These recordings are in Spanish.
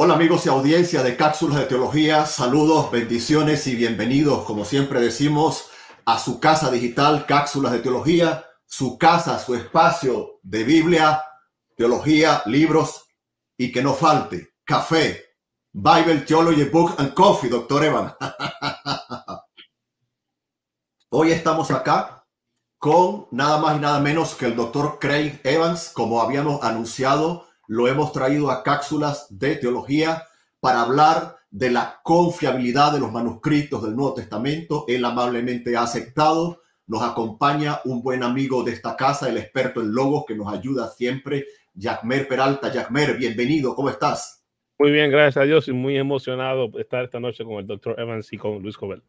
Hola amigos y audiencia de Cápsulas de Teología, saludos, bendiciones y bienvenidos, como siempre decimos, a su casa digital, Cápsulas de Teología, su casa, su espacio de Biblia, teología, libros y que no falte café, Bible, Theology, Book and Coffee, doctor Evan. Hoy estamos acá con nada más y nada menos que el doctor Craig Evans, como habíamos anunciado lo hemos traído a cápsulas de teología para hablar de la confiabilidad de los manuscritos del Nuevo Testamento. Él amablemente ha aceptado. Nos acompaña un buen amigo de esta casa, el experto en logos que nos ayuda siempre, Jacmer Peralta. Jacmer, bienvenido, ¿cómo estás? Muy bien, gracias a Dios y muy emocionado estar esta noche con el doctor Evans y con Luis Jovel.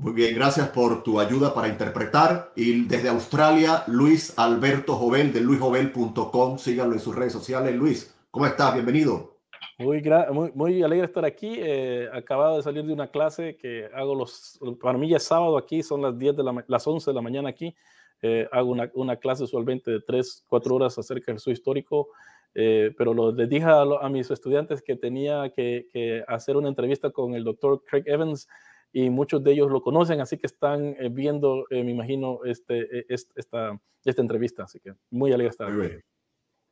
Muy bien, gracias por tu ayuda para interpretar. Y desde Australia, Luis Alberto Jovel de luisjovel.com. Síganlo en sus redes sociales. Luis, ¿cómo estás? Bienvenido. Muy, muy, muy alegre estar aquí. Eh, acabado de salir de una clase que hago los, para mí ya es sábado aquí, son las 10 de la, las 11 de la mañana aquí. Eh, hago una, una, clase usualmente de 3, 4 horas acerca del su histórico, eh, pero lo, les dije a, a, mis estudiantes que tenía que, que hacer una entrevista con el doctor Craig Evans y muchos de ellos lo conocen, así que están eh, viendo, eh, me imagino, este, esta, esta entrevista. Así que muy alegre estar aquí.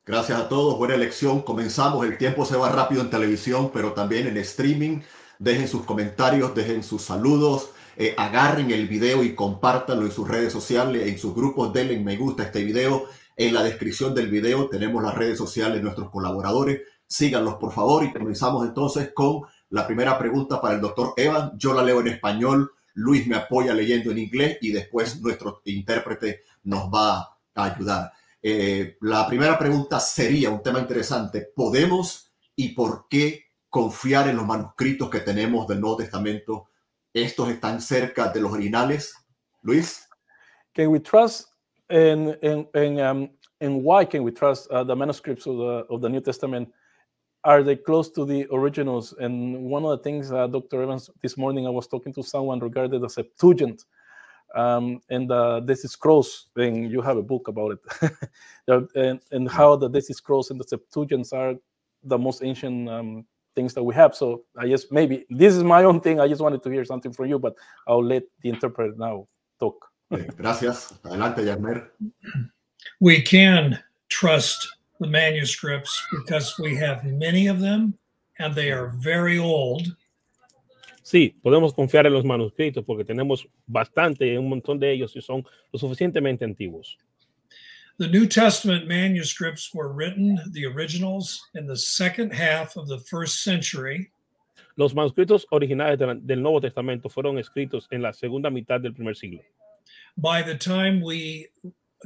Gracias a todos, buena elección. Comenzamos, el tiempo se va rápido en televisión, pero también en streaming. Dejen sus comentarios, dejen sus saludos, eh, agarren el video y compártanlo en sus redes sociales, en sus grupos, denle me gusta a este video. En la descripción del video tenemos las redes sociales de nuestros colaboradores. Síganlos, por favor, y comenzamos entonces con la primera pregunta para el doctor Evan, yo la leo en español, Luis me apoya leyendo en inglés y después nuestro intérprete nos va a ayudar. Eh, la primera pregunta sería un tema interesante. ¿Podemos y por qué confiar en los manuscritos que tenemos del Nuevo Testamento? ¿Estos están cerca de los originales? Luis. Can we trust in, um, in why can we trust uh, the manuscripts of the, of the New Testament? Are they close to the originals? And one of the things, uh, Dr. Evans, this morning I was talking to someone regarding the Septuagint, um, and uh, this is Scrolls, and you have a book about it, and, and, how the this is Scrolls and the Septuagints are the most ancient um, things that we have. So I guess maybe this is my own thing. I just wanted to hear something from you, but I'll let the interpreter now talk. Gracias. Adelante, Yasmer. We can trust the manuscripts because we have many of them and they are very old. Sí, podemos confiar en los manuscritos porque tenemos bastante, un montón de ellos y son lo suficientemente antiguos. The New Testament manuscripts were written, the originals, in the second half of the first century. Los manuscritos originales del Nuevo Testamento fueron escritos en la segunda mitad del primer siglo. By the time we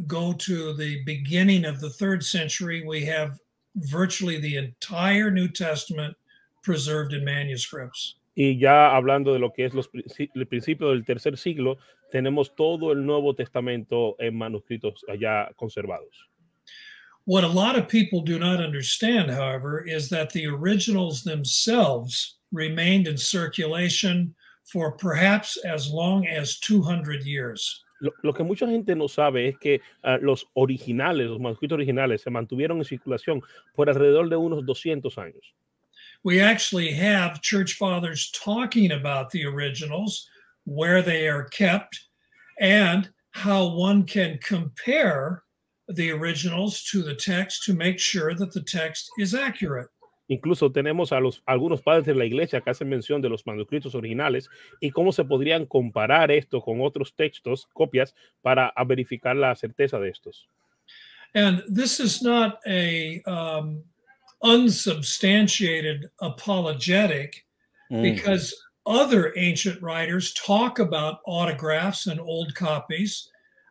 go to the beginning of the third century, we have virtually the entire New Testament preserved in manuscripts. Y ya hablando de lo que es los, el principio del tercer siglo, tenemos todo el Nuevo Testamento en manuscritos allá conservados. What a lot of people do not understand, however, is that the originals themselves remained in circulation for perhaps as long as 200 years. Lo, lo, que mucha gente no sabe es que uh, los originales, los manuscritos originales, se mantuvieron en circulación por alrededor de unos 200 años. We actually have church fathers talking about the originals, where they are kept, and how one can compare the originals to the text to make sure that the text is accurate. Incluso tenemos a los, algunos padres de la iglesia que hacen mención de los manuscritos originales y cómo se podrían comparar esto con otros textos, copias, para verificar la certeza de estos. And this is not a um, unsubstantiated apologetic mm. because other ancient writers talk about autographs and old copies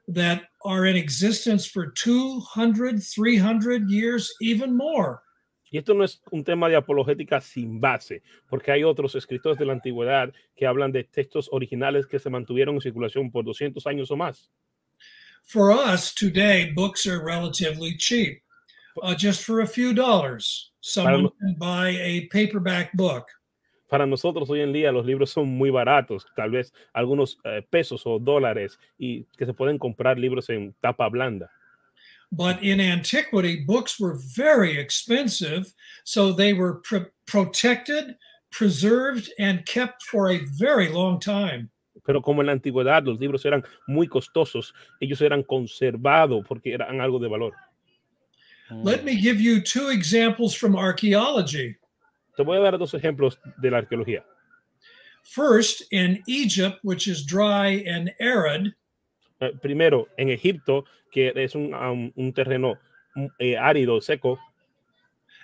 that are in existence for 200, 300 years, even more. Y esto no es un tema de apologética sin base, porque hay otros escritores de la antigüedad que hablan de textos originales que se mantuvieron en circulación por 200 años o más. For us today, books are relatively cheap, uh, just for a few dollars. Someone no, can buy a paperback book. Para nosotros hoy en día los libros son muy baratos, tal vez algunos uh, pesos o dólares, y que se pueden comprar libros en tapa blanda. But in antiquity, books were very expensive, so they were pre protected, preserved, and kept for a very long time. Pero como en la antigüedad los libros eran muy costosos, ellos eran conservados porque eran algo de valor. Mm. Let me give you two examples from archaeology. Te voy a dar dos ejemplos de la arqueología. First, in Egypt, which is dry and arid, Eh, primero, en Egipto, que es un, um, un terreno mm, eh, árido, seco,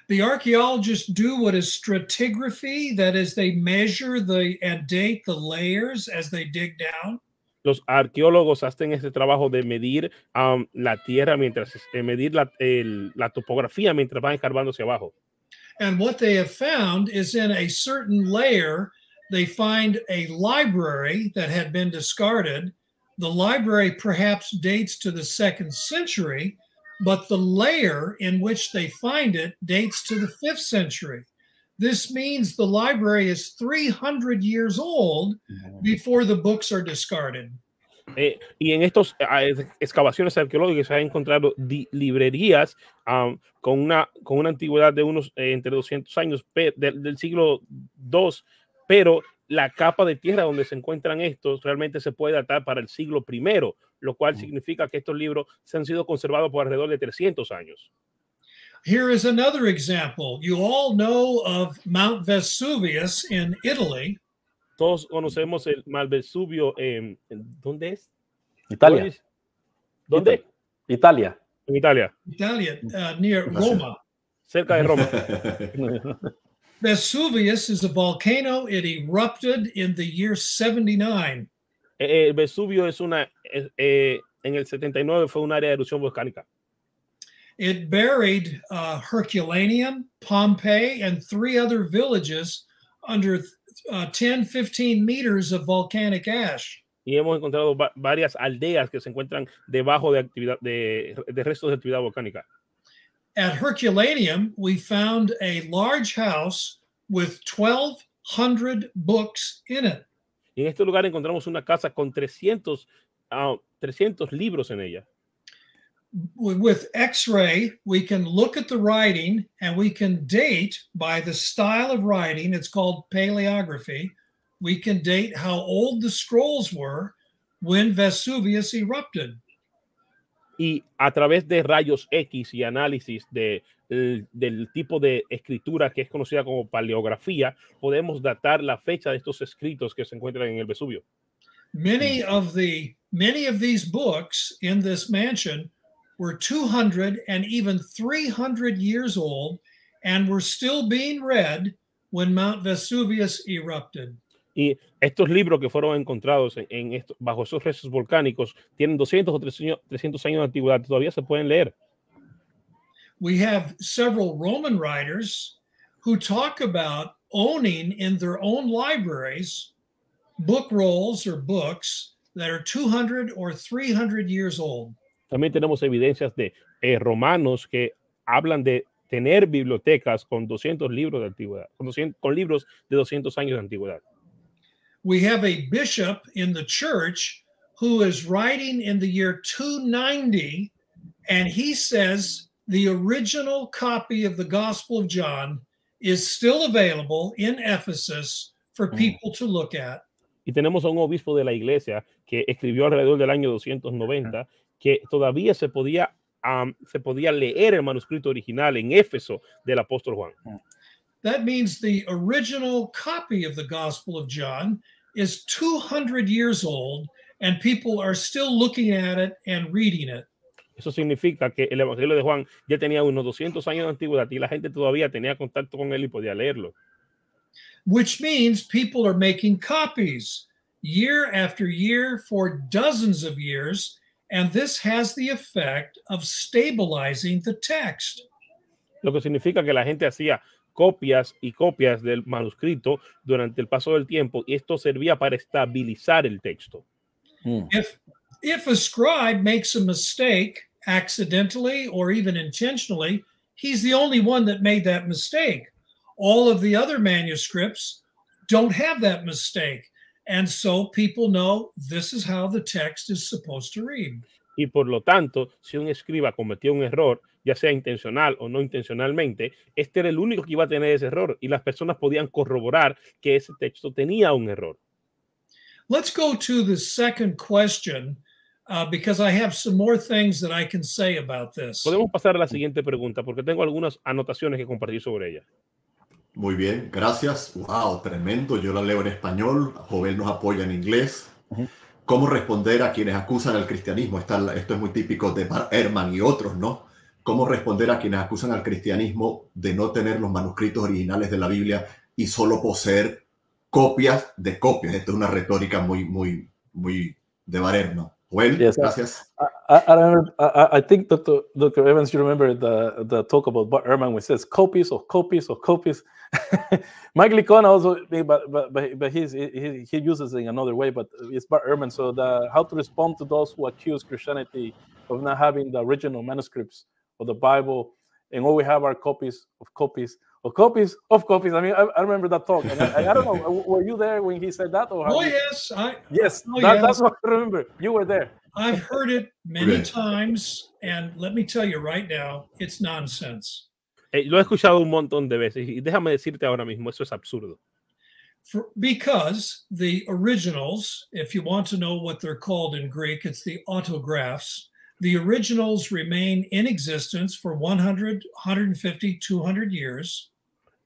the archaeologists do what is stratigraphy, that is, they measure the and date the layers as they dig down. los arqueólogos hacen ese trabajo de medir um, la tierra mientras, eh, medir la, el- la topografía mientras van escarbando hacia abajo. And what they have found is in a certain layer, they find a library that had been discarded. The library perhaps dates to the second century, but the layer in which they find it dates to the fifth century. This means the library is 300 years old before the books are discarded. Eh, y en estas excavaciones arqueológicas se han encontrado di- librerías um, con, una, con una antigüedad de unos eh, entre 200 años pe- del- del siglo II, pero la capa de tierra donde se encuentran estos realmente se puede datar para el siglo I, lo cual Mm. significa que estos libros se han sido conservados por alrededor de 300 años. Here is another example. You all know of Mount Vesuvius in Italy. Todos conocemos el Mal Vesubio. en- en- ¿Dónde es? Italia. ¿Dónde? Italia. En Italia, Italia, uh, near. Roma. cerca de Roma. Vesuvius is a volcano. It erupted in the year 79. Eh, El Vesubio es una, eh, eh, en el 79 fue un área de erupción volcánica. It buried uh, Herculaneum, Pompeii, and three other villages under uh, 10, 15 meters of volcanic ash. Y hemos encontrado varias aldeas que se encuentran debajo de actividad de, de restos de actividad volcánica. At Herculaneum, we found a large house with 1,200 books in it. Y en este lugar encontramos una casa con 300, ah, 300 libros en ella. With- With X ray, we can look at the writing and we can date by the style of writing. It's called paleography. We can date how old the scrolls were when Vesuvius erupted. Y a través de rayos X y análisis de, el- del tipo de escritura que es conocida como paleografía, podemos datar la fecha de estos escritos que se encuentran en el Vesubio. Many of the many of these books in this mansion were 200 and even 300 years old and were still being read when Mount Vesuvius erupted. Y estos libros que fueron encontrados en, en esto- bajo esos restos volcánicos tienen 200 o 300 300 años de antigüedad, todavía se pueden leer. We have several Roman writers who talk about owning in their own libraries book rolls or books that are 200 or 300 years old. También tenemos evidencias de eh, romanos que hablan de tener bibliotecas con 200 libros de antigüedad, con, 200 con libros de 200 años de antigüedad. We have a bishop in the church who is writing in the year 290 and he says the original copy of the gospel of john is still available in ephesus for Mm. people to look at Y tenemos a un obispo de la iglesia que escribió alrededor del año 290 que todavía se podía, am, se podía leer el manuscrito original en Éfeso del apóstol Juan. That means the original copy of the gospel of john is 200 years old and people are still looking at it and reading it Eso significa que el Evangelio de Juan ya tenía unos 200 años de antigüedad y la gente todavía tenía contacto con él y podía leerlo. which means people are making copies year after year for dozens of years. And this has the effect of stabilizing the text. Lo que significa que la gente hacía copias y copias del manuscrito durante el paso del tiempo y esto servía para estabilizar el texto. Mm. If if a scribe makes a mistake accidentally or even intentionally, he's the only one that made that mistake. All of the other manuscripts don't have that mistake. And so people know this is how the text is supposed to read. Y por lo tanto, si un escriba cometió un error, ya sea intencional o no intencionalmente, este era el único que iba a tener ese error y las personas podían corroborar que ese texto tenía un error. Let's go to the second question uh, because I have some more things that I can say about this. Podemos pasar a la siguiente pregunta porque tengo algunas anotaciones que compartir sobre ella. Muy bien, gracias. Wow, tremendo. Yo la leo en español. Jovel nos apoya en inglés. ¿Cómo responder a quienes acusan al cristianismo? Esta- esto es muy típico de Bar Ehrman y otros, ¿no? ¿Cómo responder a quienes acusan al cristianismo de no tener los manuscritos originales de la Biblia y solo poseer copias de copias? Esto es una retórica muy, muy, muy de Bar Ehrman. Joel, Yes, I- gracias. I, I, remember, I, I think Dr. Dr. Evans, you remember the, the talk about Bart Ehrman, which says copies of copies of copies. Mike Licona also, but but but, but he's, he, he uses it in another way. But it's Bart Ehrman. So the how to respond to those who accuse Christianity of not having the original manuscripts of the Bible, and all we have are copies of copies of copies of copies. I mean, I, I remember that talk. And I, I don't know, were you there when he said that? Or Oh you- yes, I yes, Oh, that, yes. that's what I remember. You were there. I've heard it many Okay. times, and let me tell you right now, it's nonsense. Eh, lo he escuchado un montón de veces y déjame decirte ahora mismo, eso es absurdo. For, because the originals, if you want to know what they're called in Greek, it's the autographs. The originals remain in existence for 100, 150, 200 years.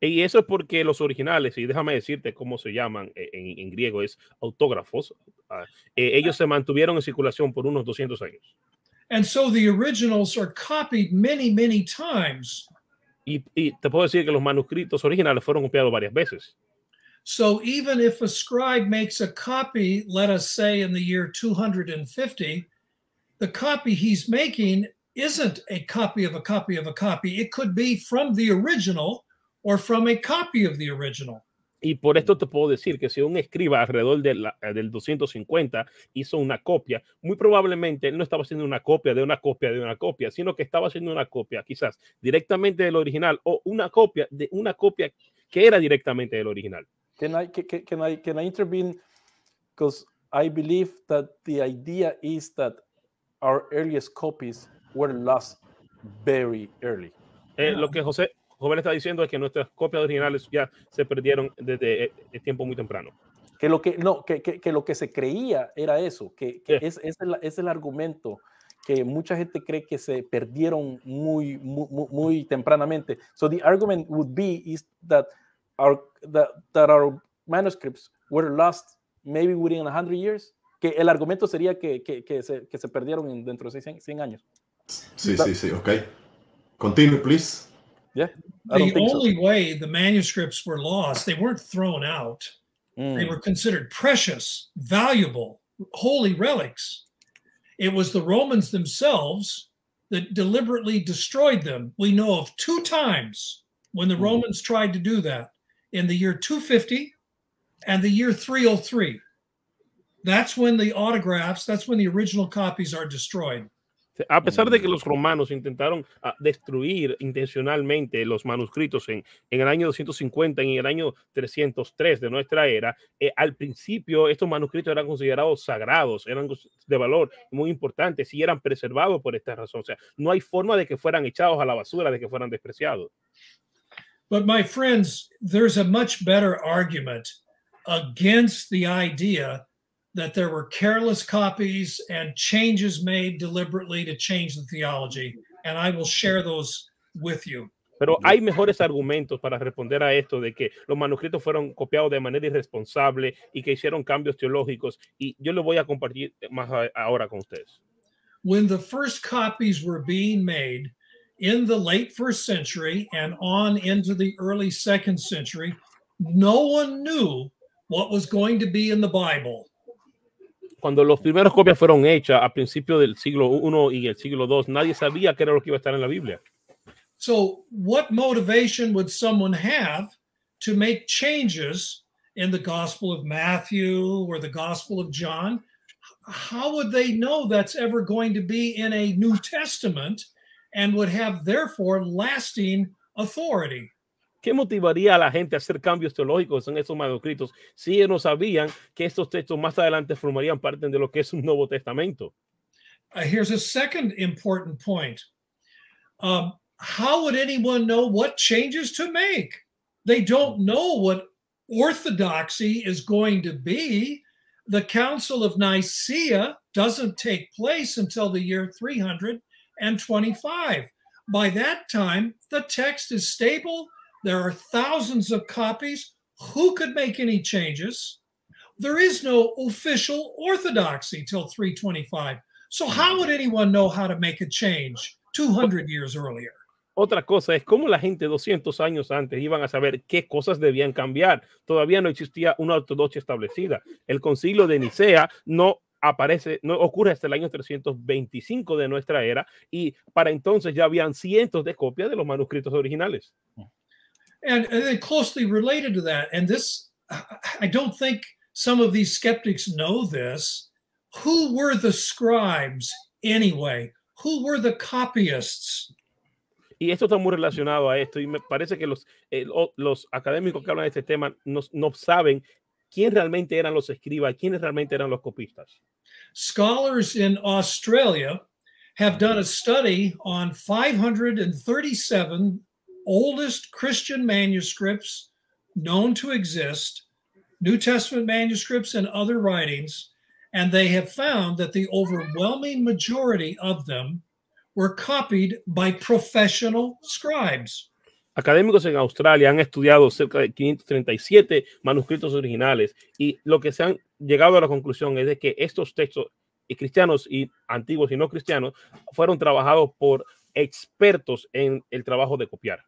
Y eso es porque los originales, y déjame decirte cómo se llaman eh, en, en griego, es autógrafos. ah, eh, ellos se mantuvieron en circulación por unos 200 años. And so the originals are copied many, many times. Y, y te puedo decir que los manuscritos originales fueron copiados varias veces. So even if a scribe makes a copy, let us say in the year 250, the copy he's making isn't a copy of a copy of a copy. It could be from the original or from a copy of the original. Y por esto te puedo decir que si un escriba alrededor de la- del 250 hizo una copia, muy probablemente él no estaba haciendo una copia de una copia de una copia, sino que estaba haciendo una copia quizás directamente del original o una copia de una copia que era directamente del original. Can I ca- ca- can I can I intervene? Because I believe that the idea is that our earliest copies were lost very early. Eh, Lo que José Joven está diciendo es que nuestras copias originales ya se perdieron desde eh, el tiempo muy temprano. Que lo que no que, que, que lo que se creía era eso, que, que Yeah. es, es, el, es el argumento que mucha gente cree que se perdieron muy, muy, muy- muy tempranamente. So the argument would be is that our that, that our manuscripts were lost maybe within 100 years. Que el argumento sería que, que, que, se, que se perdieron en- dentro de 100, 100 años. Sí, sí, sí, ok. Continue, please. Yeah, The think so. only way the manuscripts were lost, they weren't thrown out. Mm. They were considered precious, valuable, holy relics. It was the Romans themselves that deliberately destroyed them. We know of two times when the Hmm. Romans tried to do that in the year 250 and the year 303. That's when the autographs, that's when the original copies are destroyed. A pesar de que los romanos intentaron ah, destruir intencionalmente los manuscritos en, en el año 250 y en el año 303 de nuestra era, eh, al principio estos manuscritos eran considerados sagrados, eran de valor muy importantes y eran preservados por esta razón. O sea, no hay forma de que fueran echados a la basura, de que fueran despreciados. But my friends, there's a much better argument against the idea that there were careless copies and changes made deliberately to change the theology. And I will share those with you. Pero hay mejores argumentos para responder a esto de que los manuscritos fueron copiados de manera irresponsable y que hicieron cambios teológicos. Y yo les voy a compartir más ahora con ustedes. When the first copies were being made in the late first century and on into the early second century, no one knew what was going to be in the Bible. Cuando los primeros copias fueron hechas a principios del siglo I y el siglo II, nadie sabía qué era lo que iba a estar en la Biblia. So, what motivation would someone have to make changes in the Gospel of Matthew or the Gospel of John? How would they know that's ever going to be in a New Testament and would have therefore lasting authority? ¿Qué motivaría a la gente a hacer cambios teológicos en esos manuscritos si ellos no sabían que estos textos más adelante formarían parte de lo que es un Nuevo Testamento? Uh, here's a second important point. um, how would anyone know what changes to make? They don't know what orthodoxy is going to be. The Council of Nicaea doesn't take place until the year 325. By that time, the text is stable. There are thousands of copies. Who could make any changes? There is no official orthodoxy till 325. So, how would anyone know how to make a change 200 years earlier? Otra cosa es cómo la gente 200 años antes iban a saber qué cosas debían cambiar. Todavía no existía una ortodoxia establecida. El concilio de Nicea no aparece, no ocurre hasta el año 325 de nuestra era y para entonces ya habían cientos de copias de los manuscritos originales. And, and then closely related to that, and this, I don't think some of these skeptics know this. Who were the scribes anyway? Who were the copyists? Y esto está muy relacionado a esto y me parece que los, eh, los académicos que hablan de este tema no, no saben quién realmente eran los escribas, quiénes realmente eran los copistas. Scholars in Australia have done a study on 537 oldest Christian manuscripts known to exist, New Testament manuscripts and other writings, and they have found that the overwhelming majority of them were copied by professional scribes. Académicos en Australia han estudiado cerca de 537 manuscritos originales y lo que se han llegado a la conclusión es de que estos textos y cristianos y antiguos y no cristianos fueron trabajados por expertos en el trabajo de copiar.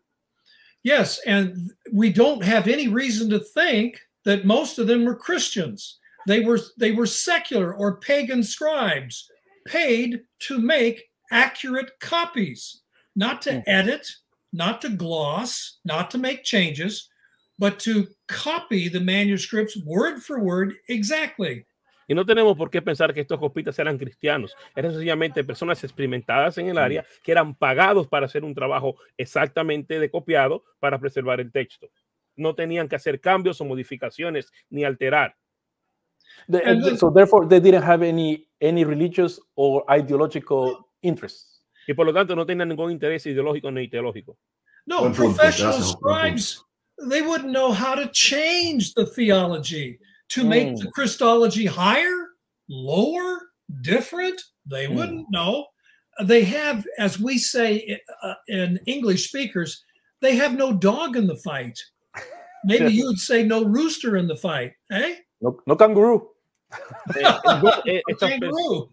Yes, and we don't have any reason to think that most of them were Christians. They were they were secular or pagan scribes paid to make accurate copies, not to Mm. edit, not to gloss, not to make changes, but to copy the manuscripts word for word exactly. Y no tenemos por qué pensar que estos copistas eran cristianos. Eran sencillamente personas experimentadas en el área que eran pagados para hacer un trabajo exactamente de copiado para preservar el texto. No tenían que hacer cambios o modificaciones ni alterar. The- then- so therefore, they didn't have any any religious or ideological interests. Y por lo tanto no tenían ningún interés ideológico ni teológico. No, professional scribes, they wouldn't know how to change the theology to make Mm. the Christology higher, lower, different. They Mm. wouldn't know. They have, as we say uh, in English speakers, they have no dog in the fight. Maybe you would say no rooster in the fight, eh? No, no kangaroo. No, estas pers- Kangaroo.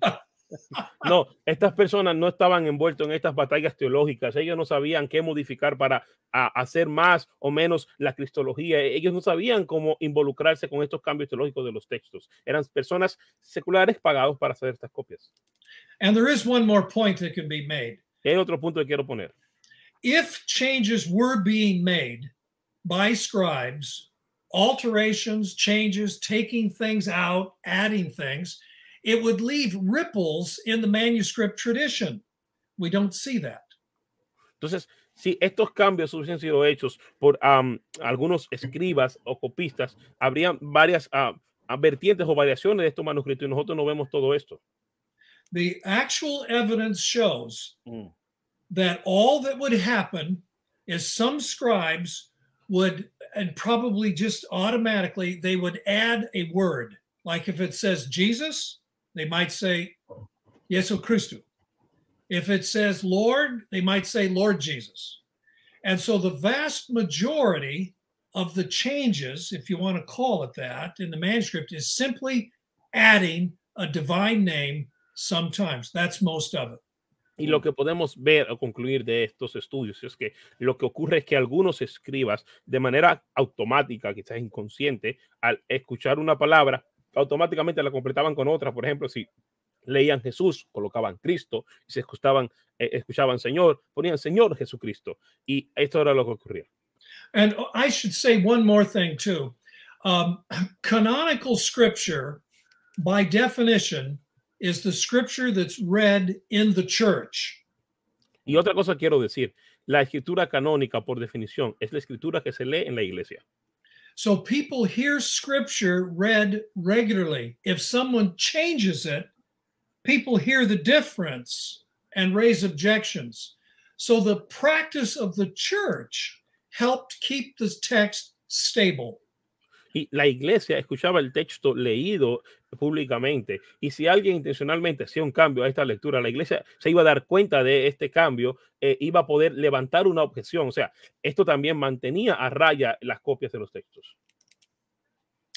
No, estas personas no estaban envueltos en estas batallas teológicas. Ellos no sabían qué modificar para hacer más o menos la cristología. Ellos no sabían cómo involucrarse con estos cambios teológicos de los textos. Eran personas seculares pagados para hacer estas copias. And there is one more point that can be made. Hay otro punto que quiero poner. if changes were being made by scribes, alterations, changes, taking things out, adding things, it would leave ripples in the manuscript tradition. We don't see that. Entonces, si estos cambios hubiesen sido hechos por am, algunos escribas o copistas, habrían varias ah, vertientes o variaciones de estos manuscritos y nosotros no vemos todo esto. The actual evidence shows Mm. that all that would happen is some scribes would, and probably just automatically, they would add a word. Like if it says Jesus, they might say Jesu Christu. If it says Lord, they might say Lord Jesus. And so the vast majority of the changes, if you want to call it that, in the manuscript is simply adding a divine name sometimes. That's most of it. Y lo que podemos ver o concluir de estos estudios es que lo que ocurre es que algunos escribas, de manera automática, quizás inconsciente, al escuchar una palabra, automáticamente la completaban con otra. Por ejemplo, si leían Jesús, colocaban Cristo, si escuchaban, eh, escuchaban Señor, ponían Señor Jesucristo. Y esto era lo que ocurría. And I should say one more thing too. Um, canonical scripture, by definition, is the scripture that's read in the church. Y otra cosa quiero decir, la escritura canónica, por definición, es la escritura que se lee en la iglesia. So people hear scripture read regularly. If someone changes it, people hear the difference and raise objections. So the practice of the church helped keep the text stable. Y la iglesia escuchaba el texto leído públicamente. Y si alguien intencionalmente hacía un cambio a esta lectura, la iglesia se iba a dar cuenta de este cambio, eh, iba a poder levantar una objeción. O sea, esto también mantenía a raya las copias de los textos.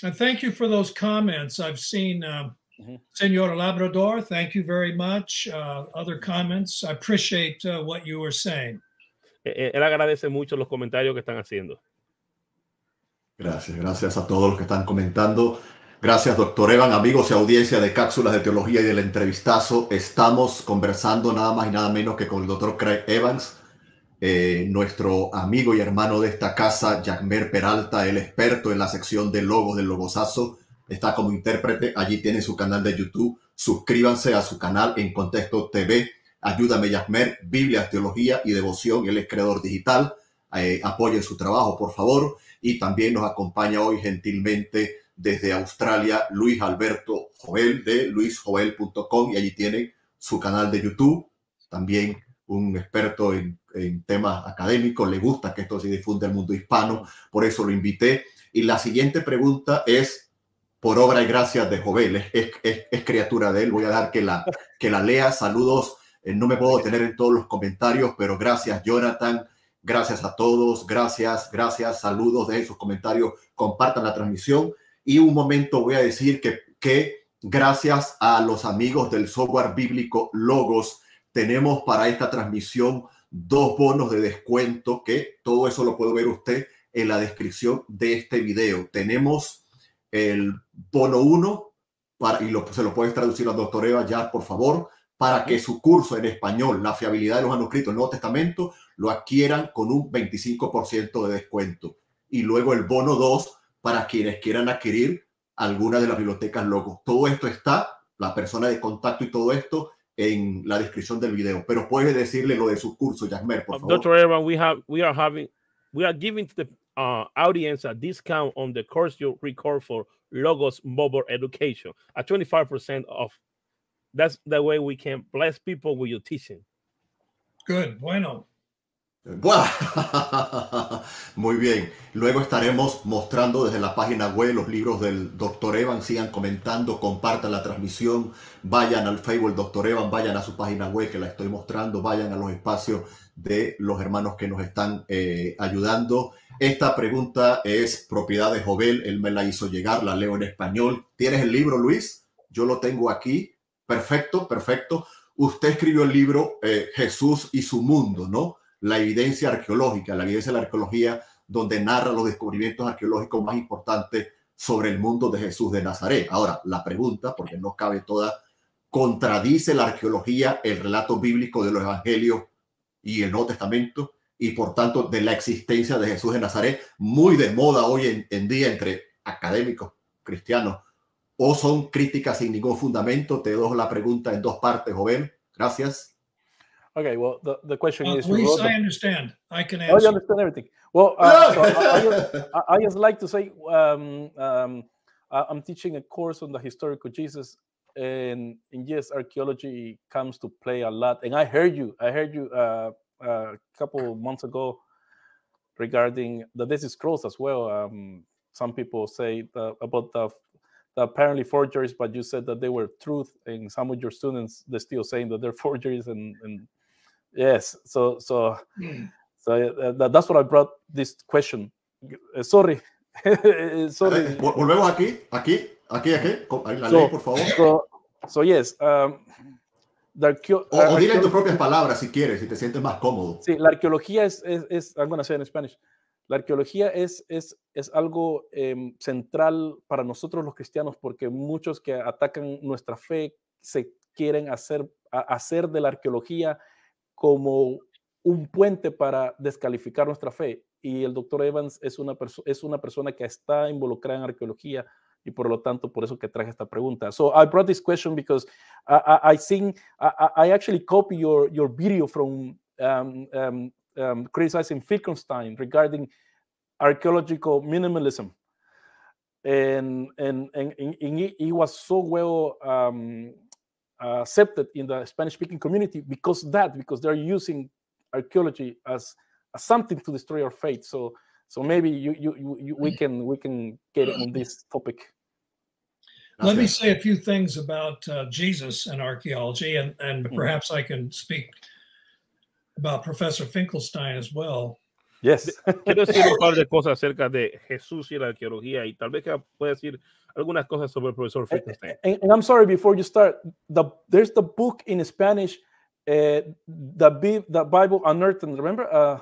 And thank you for those comments. I've seen uh, Mhm. Senor Labrador, thank you very much. Uh, other comments. I appreciate uh, what you were saying. Eh, eh, Él agradece mucho los comentarios que están haciendo. Gracias, gracias a todos los que están comentando. Gracias, doctor Evan, amigos y audiencia de Cápsulas de Teología y del Entrevistazo. Estamos conversando nada más y nada menos que con el doctor Craig Evans, eh, nuestro amigo y hermano de esta casa, Jacmer Peralta, el experto en la sección de logos del Logosazo. Está como intérprete, allí tiene su canal de YouTube. Suscríbanse a su canal en Contexto TV. Ayúdame, Jacmer, Biblia, Teología y Devoción. Él es creador digital. Eh, apoyen su trabajo, por favor. Y también nos acompaña hoy gentilmente desde Australia Luis Alberto Joel de luisjoel.com y allí tiene su canal de YouTube. También un experto en, en temas académicos. Le gusta que esto se difunda al mundo hispano. Por eso lo invité. Y la siguiente pregunta es por obra y gracia de Jovel. Es, es- es- es criatura de él. Voy a dar que la, que la lea. Saludos. Eh, no me puedo tener en todos los comentarios, pero gracias, Jonathan. Gracias a todos, gracias, gracias, saludos, dejen sus comentarios, compartan la transmisión. Y un momento voy a decir que, que gracias a los amigos del software bíblico Logos, tenemos para esta transmisión dos bonos de descuento, que todo eso lo puede ver usted en la descripción de este video. Tenemos el bono 1, para, y se lo puedes traducir al doctor Eva ya, por favor, para que su curso en español, la fiabilidad de los manuscritos del Nuevo Testamento, lo adquieran con un 25% de descuento. Y luego el bono 2 para quienes quieran adquirir alguna de las bibliotecas Logos. Todo esto está, la persona de contacto y todo esto, en la descripción del video. Pero puedes decirle lo de su curso, Jasmer, por favor. Dr. Evan, we have we are having we are giving to the uh, audience a discount on the course you record for Logos Mobile Education, a 25% off. That's the way we can bless people with your teaching. Good. Bueno. ¡Buah! Muy bien. Luego estaremos mostrando desde la página web los libros del Dr. Evan. Sigan comentando, compartan la transmisión, vayan al Facebook Dr. Evan, vayan a su página web que la estoy mostrando, vayan a los espacios de los hermanos que nos están eh, ayudando. Esta pregunta es propiedad de Jovel, él me la hizo llegar, la leo en español. ¿Tienes el libro, Luis? Yo lo tengo aquí. Perfecto, perfecto. Usted escribió el libro eh, Jesús y su mundo, ¿no? La evidencia arqueológica, la evidencia de la arqueología, donde narra los descubrimientos arqueológicos más importantes sobre el mundo de Jesús de Nazaret. Ahora, la pregunta, porque no cabe toda, ¿contradice la arqueología el relato bíblico de los evangelios y el Nuevo Testamento? Y por tanto, de la existencia de Jesús de Nazaret, muy de moda hoy en, día entre académicos cristianos, o son críticas sin ningún fundamento. Te dejo la pregunta en dos partes, joven. Gracias. Okay, well, the, the question Uh, is, you Luis, wrote the- I understand. I can Oh, you understand everything. Well, uh, so I, I just, I- just like to say um, um, I'm teaching a course on the historical Jesus, and, and yes, archaeology comes to play a lot. And I heard you, I heard you uh, a couple of months ago regarding the Dead Scrolls as well. Um, some people say the, about the, the apparently forgeries, but you said that they were truth, and some of your students they're still saying that they're forgeries, and, and yes, so so. Hmm. So uh, that, that's what I brought this question. Uh, sorry, sorry. Vol- Volvemos aquí, aquí, aquí, aquí. Ahí La So- ley, por favor. So, so yes, um, the O, o dile en tus propias palabras si quieres, si te sientes más cómodo. sí, la arqueología es, es, es I'm gonna say in Spanish. La arqueología es, es, es algo em, central para nosotros los cristianos porque muchos que atacan nuestra fe se quieren hacer, a- hacer de la arqueología como un puente para descalificar nuestra fe. Y el doctor Evans es una, es una persona que está involucrada en arqueología y por lo tanto por eso que traje esta pregunta. So I brought this question because I, think I, actually copy your, your video from um, um, um, criticizing Wittgenstein regarding archaeological minimalism. And, and, and, and he, was so well accepted in the Spanish speaking community because that, because they're using archaeology as, as something to destroy our faith. So so maybe you, you, you, we can we can get on this topic. Let me say a few things about uh, Jesus and archaeology, and, and Mm. perhaps I can speak about Professor Finkelstein as well. Yes. Quiero decir un par de cosas acerca de Jesús y la arqueología y tal vez que pueda decir algunas cosas sobre el profesor Finkelstein. and, and I'm sorry before you start. The there's the book in Spanish, uh, the Bi- the Bible unearthed. And remember, uh,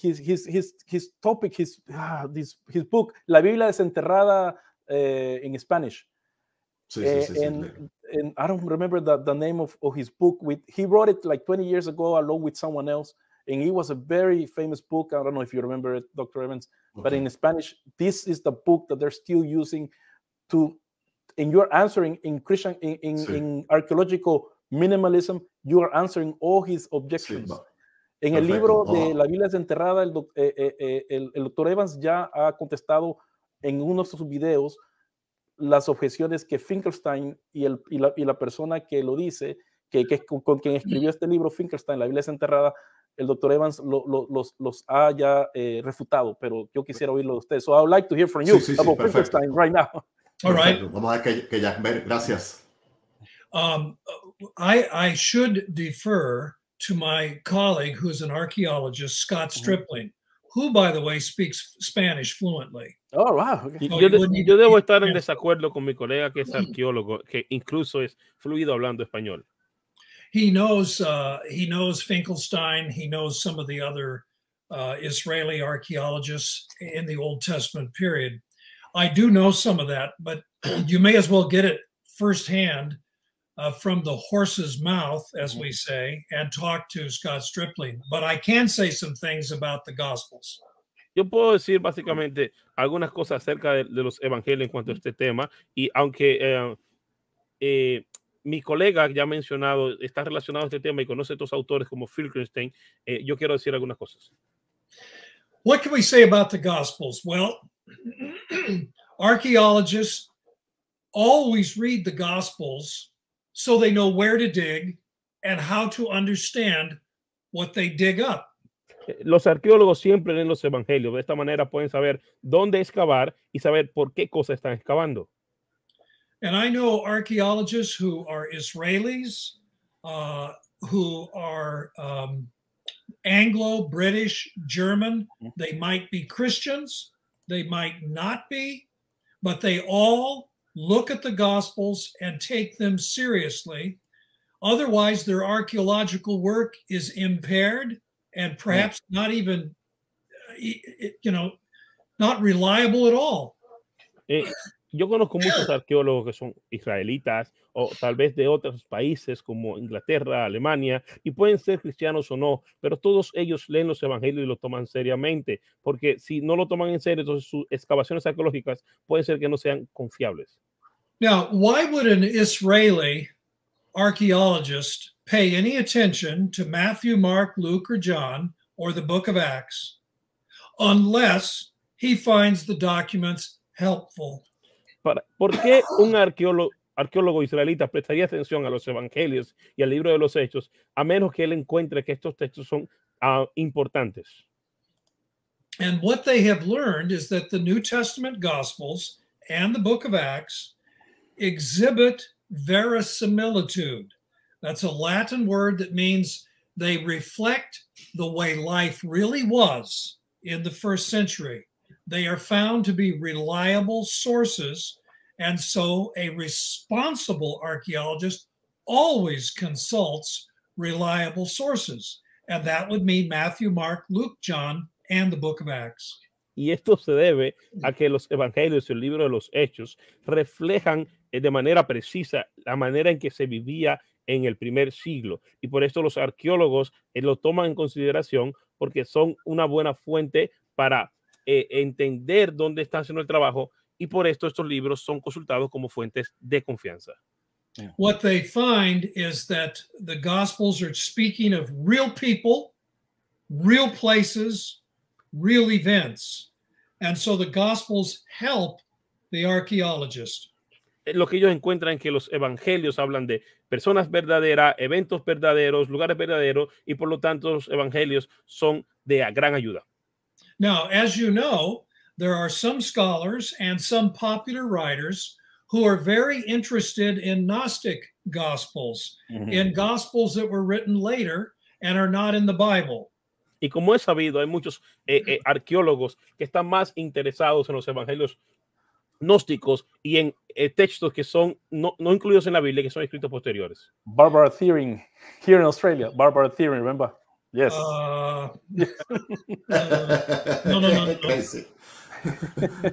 his his his his topic, his ah, this his book, La Biblia desenterrada uh, in Spanish. Sí, Eh, sí, sí, sí, and, claro. and I don't remember the, the name of, of his book. With he wrote it like 20 years ago along with someone else, and it was a very famous book. I don't know if you remember it, Dr. Evans. But Ok. in Spanish, this is the book that they're still using to, and you're answering in Christian in in, Sí. in archaeological minimalism. You are answering all his Sí, objections. va- En el libro de Oh. La Biblia desenterrada, el, doc- eh, eh, eh, el, el doctor Evans ya ha contestado en uno de sus videos las objeciones que Finkelstein y, el, y, la, y la persona que lo dice, que, que es con, con quien escribió este libro, Finkelstein, La Biblia desenterrada, el doctor Evans lo- lo- los, los ha ya eh, refutado, pero yo quisiera oírlo de usted. So I would like to hear from you Sí, sí, sí, about right now. All right. Vamos a ver que, Mer- Gracias. Um, I, I should defer to my colleague, who's an archaeologist, Scott Mhm. Stripling, who, by the way, speaks Spanish fluently. Oh, wow. okay. Yo, de- yo debo estar en desacuerdo con mi colega que es arqueólogo, que incluso es fluido hablando español. He knows uh, he knows Finkelstein. He knows some of the other uh, Israeli archaeologists in the Old Testament period. I do know some of that, but you may as well get it firsthand uh, from the horse's mouth, as we say, and talk to Scott Stripling. But I can say some things about the Gospels. Yo puedo decir básicamente algunas cosas acerca de, de los evangelios en cuanto a este tema y aunque eh, eh, mi colega ya ha mencionado, está relacionado a este tema y conoce a estos autores como Finkelstein, eh, yo quiero decir algunas cosas. What can we say about the Gospels? Well, archaeologists always read the Gospels so they know where to dig and how to understand what they dig up. Los arqueólogos siempre leen los evangelios, de esta manera pueden saber dónde excavar y saber por qué cosa están excavando. And I know archaeologists who are Israelis, uh, who are um, Anglo, British, German. They might be Christians, they might not be, but they all look at the Gospels and take them seriously. Otherwise, their archaeological work is impaired and perhaps not even, uh, you know, not reliable at all. Eh, yo conozco muchos arqueólogos que son israelitas o tal vez de otros países como Inglaterra, Alemania, y pueden ser cristianos o no, pero todos ellos leen los evangelios y lo toman seriamente, porque si no lo toman en serio, entonces sus excavaciones arqueológicas pueden ser que no sean confiables. Now, why would an Israeli archaeologist pay any attention to Matthew, Mark, Luke, or John, or the book of Acts, unless he finds the documents helpful? Para, ¿Por qué un arqueólogo, arqueólogo israelita prestaría atención a los evangelios y al libro de los hechos, a menos que él encuentre que estos textos son ah, importantes? And what they have learned is that the New Testament Gospels and the book of Acts exhibit verisimilitude. That's a Latin word that means they reflect the way life really was in the first century. They are found to be reliable sources. And so a responsible archaeologist always consults reliable sources. And that would mean Matthew, Mark, Luke, John, and the book of Acts. Y esto se debe a que los evangelios y el libro de los hechos reflejan eh, de manera precisa la manera en que se vivía en el primer siglo. Y por esto los arqueólogos eh, lo toman en consideración porque son una buena fuente para eh, entender dónde está haciendo el trabajo y por esto estos libros son consultados como fuentes de confianza. What they find is that the Gospels are speaking of real people, real places, real events. And so the Gospels help the archaeologist. lo que ellos encuentran es que los evangelios hablan de personas verdaderas, eventos verdaderos, lugares verdaderos, y por lo tanto los evangelios son de gran ayuda. Now, as you know, there are some scholars and some popular writers who are very interested in Gnostic gospels, Mhm. in gospels that were written later and are not in the Bible. Y como es sabido, hay muchos eh, eh, arqueólogos que están más interesados en los evangelios gnósticos y en eh, textos que son no, no incluidos en la Biblia, que son escritos posteriores. Barbara Thiering here in Australia. Barbara Thiering, remember? Yes. Uh, no, no, no, no. Crazy.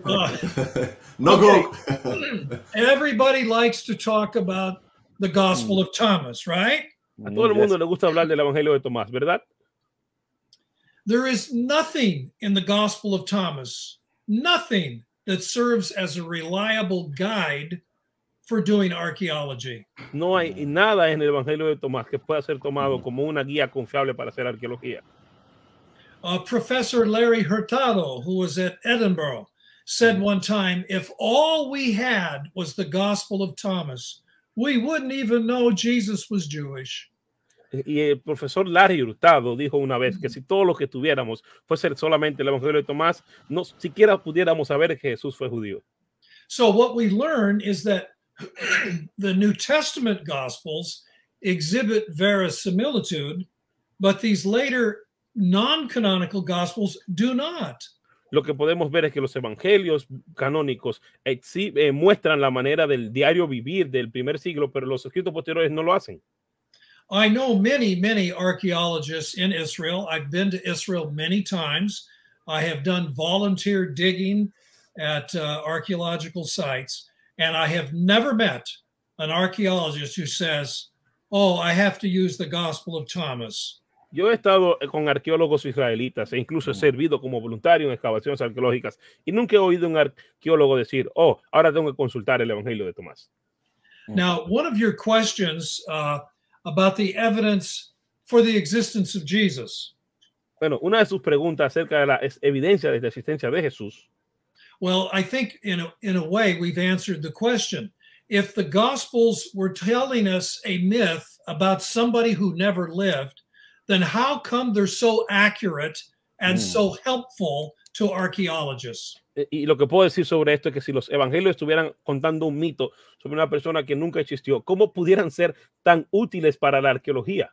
uh, no Okay. go. everybody likes to talk about the Gospel of Thomas, right? A todo el Mm, mundo yes. le gusta hablar del evangelio de Tomás, ¿verdad? There is nothing in the Gospel of Thomas, nothing that serves as a reliable guide for doing archaeology. No hay nada en el evangelio de Tomás que pueda ser tomado como una guía confiable para hacer arqueología. Uh, Professor Larry Hurtado, who was at Edinburgh, said one time if all we had was the Gospel of Thomas, we wouldn't even know Jesus was Jewish. Y el profesor Larry Hurtado dijo una vez que si todo lo que tuviéramos fuese solamente el evangelio de Tomás, no siquiera pudiéramos saber que Jesús fue judío. So, what we learn is that the New Testament Gospels exhibit verisimilitude, but these later non canonical Gospels do not. Lo que podemos ver es que los evangelios canónicos exhi- eh, muestran la manera del diario vivir del primer siglo, pero los escritos posteriores no lo hacen. I know many, many archaeologists in Israel. I've been to Israel many times. I have done volunteer digging at uh, archaeological sites, and I have never met an archaeologist who says, Oh, I have to use the Gospel of Thomas. Yo he estado eh, con arqueólogos israelitas e incluso he servido como voluntario en excavaciones arqueológicas y nunca he oído un arqueólogo decir, oh, ahora tengo que consultar el Evangelio de Tomás. Now, one of your questions uh, about the evidence for the existence of Jesus. Bueno, una de sus preguntas acerca de la evidencia de la existencia de Jesús, Well, I think in a, in a way we've answered the question. If the Gospels were telling us a myth about somebody who never lived, then how come they're so accurate and Hmm. so helpful to archaeologists? Y lo que puedo decir sobre esto es que si los evangelios estuvieran contando un mito sobre una persona que nunca existió, ¿cómo pudieran ser tan útiles para la arqueología?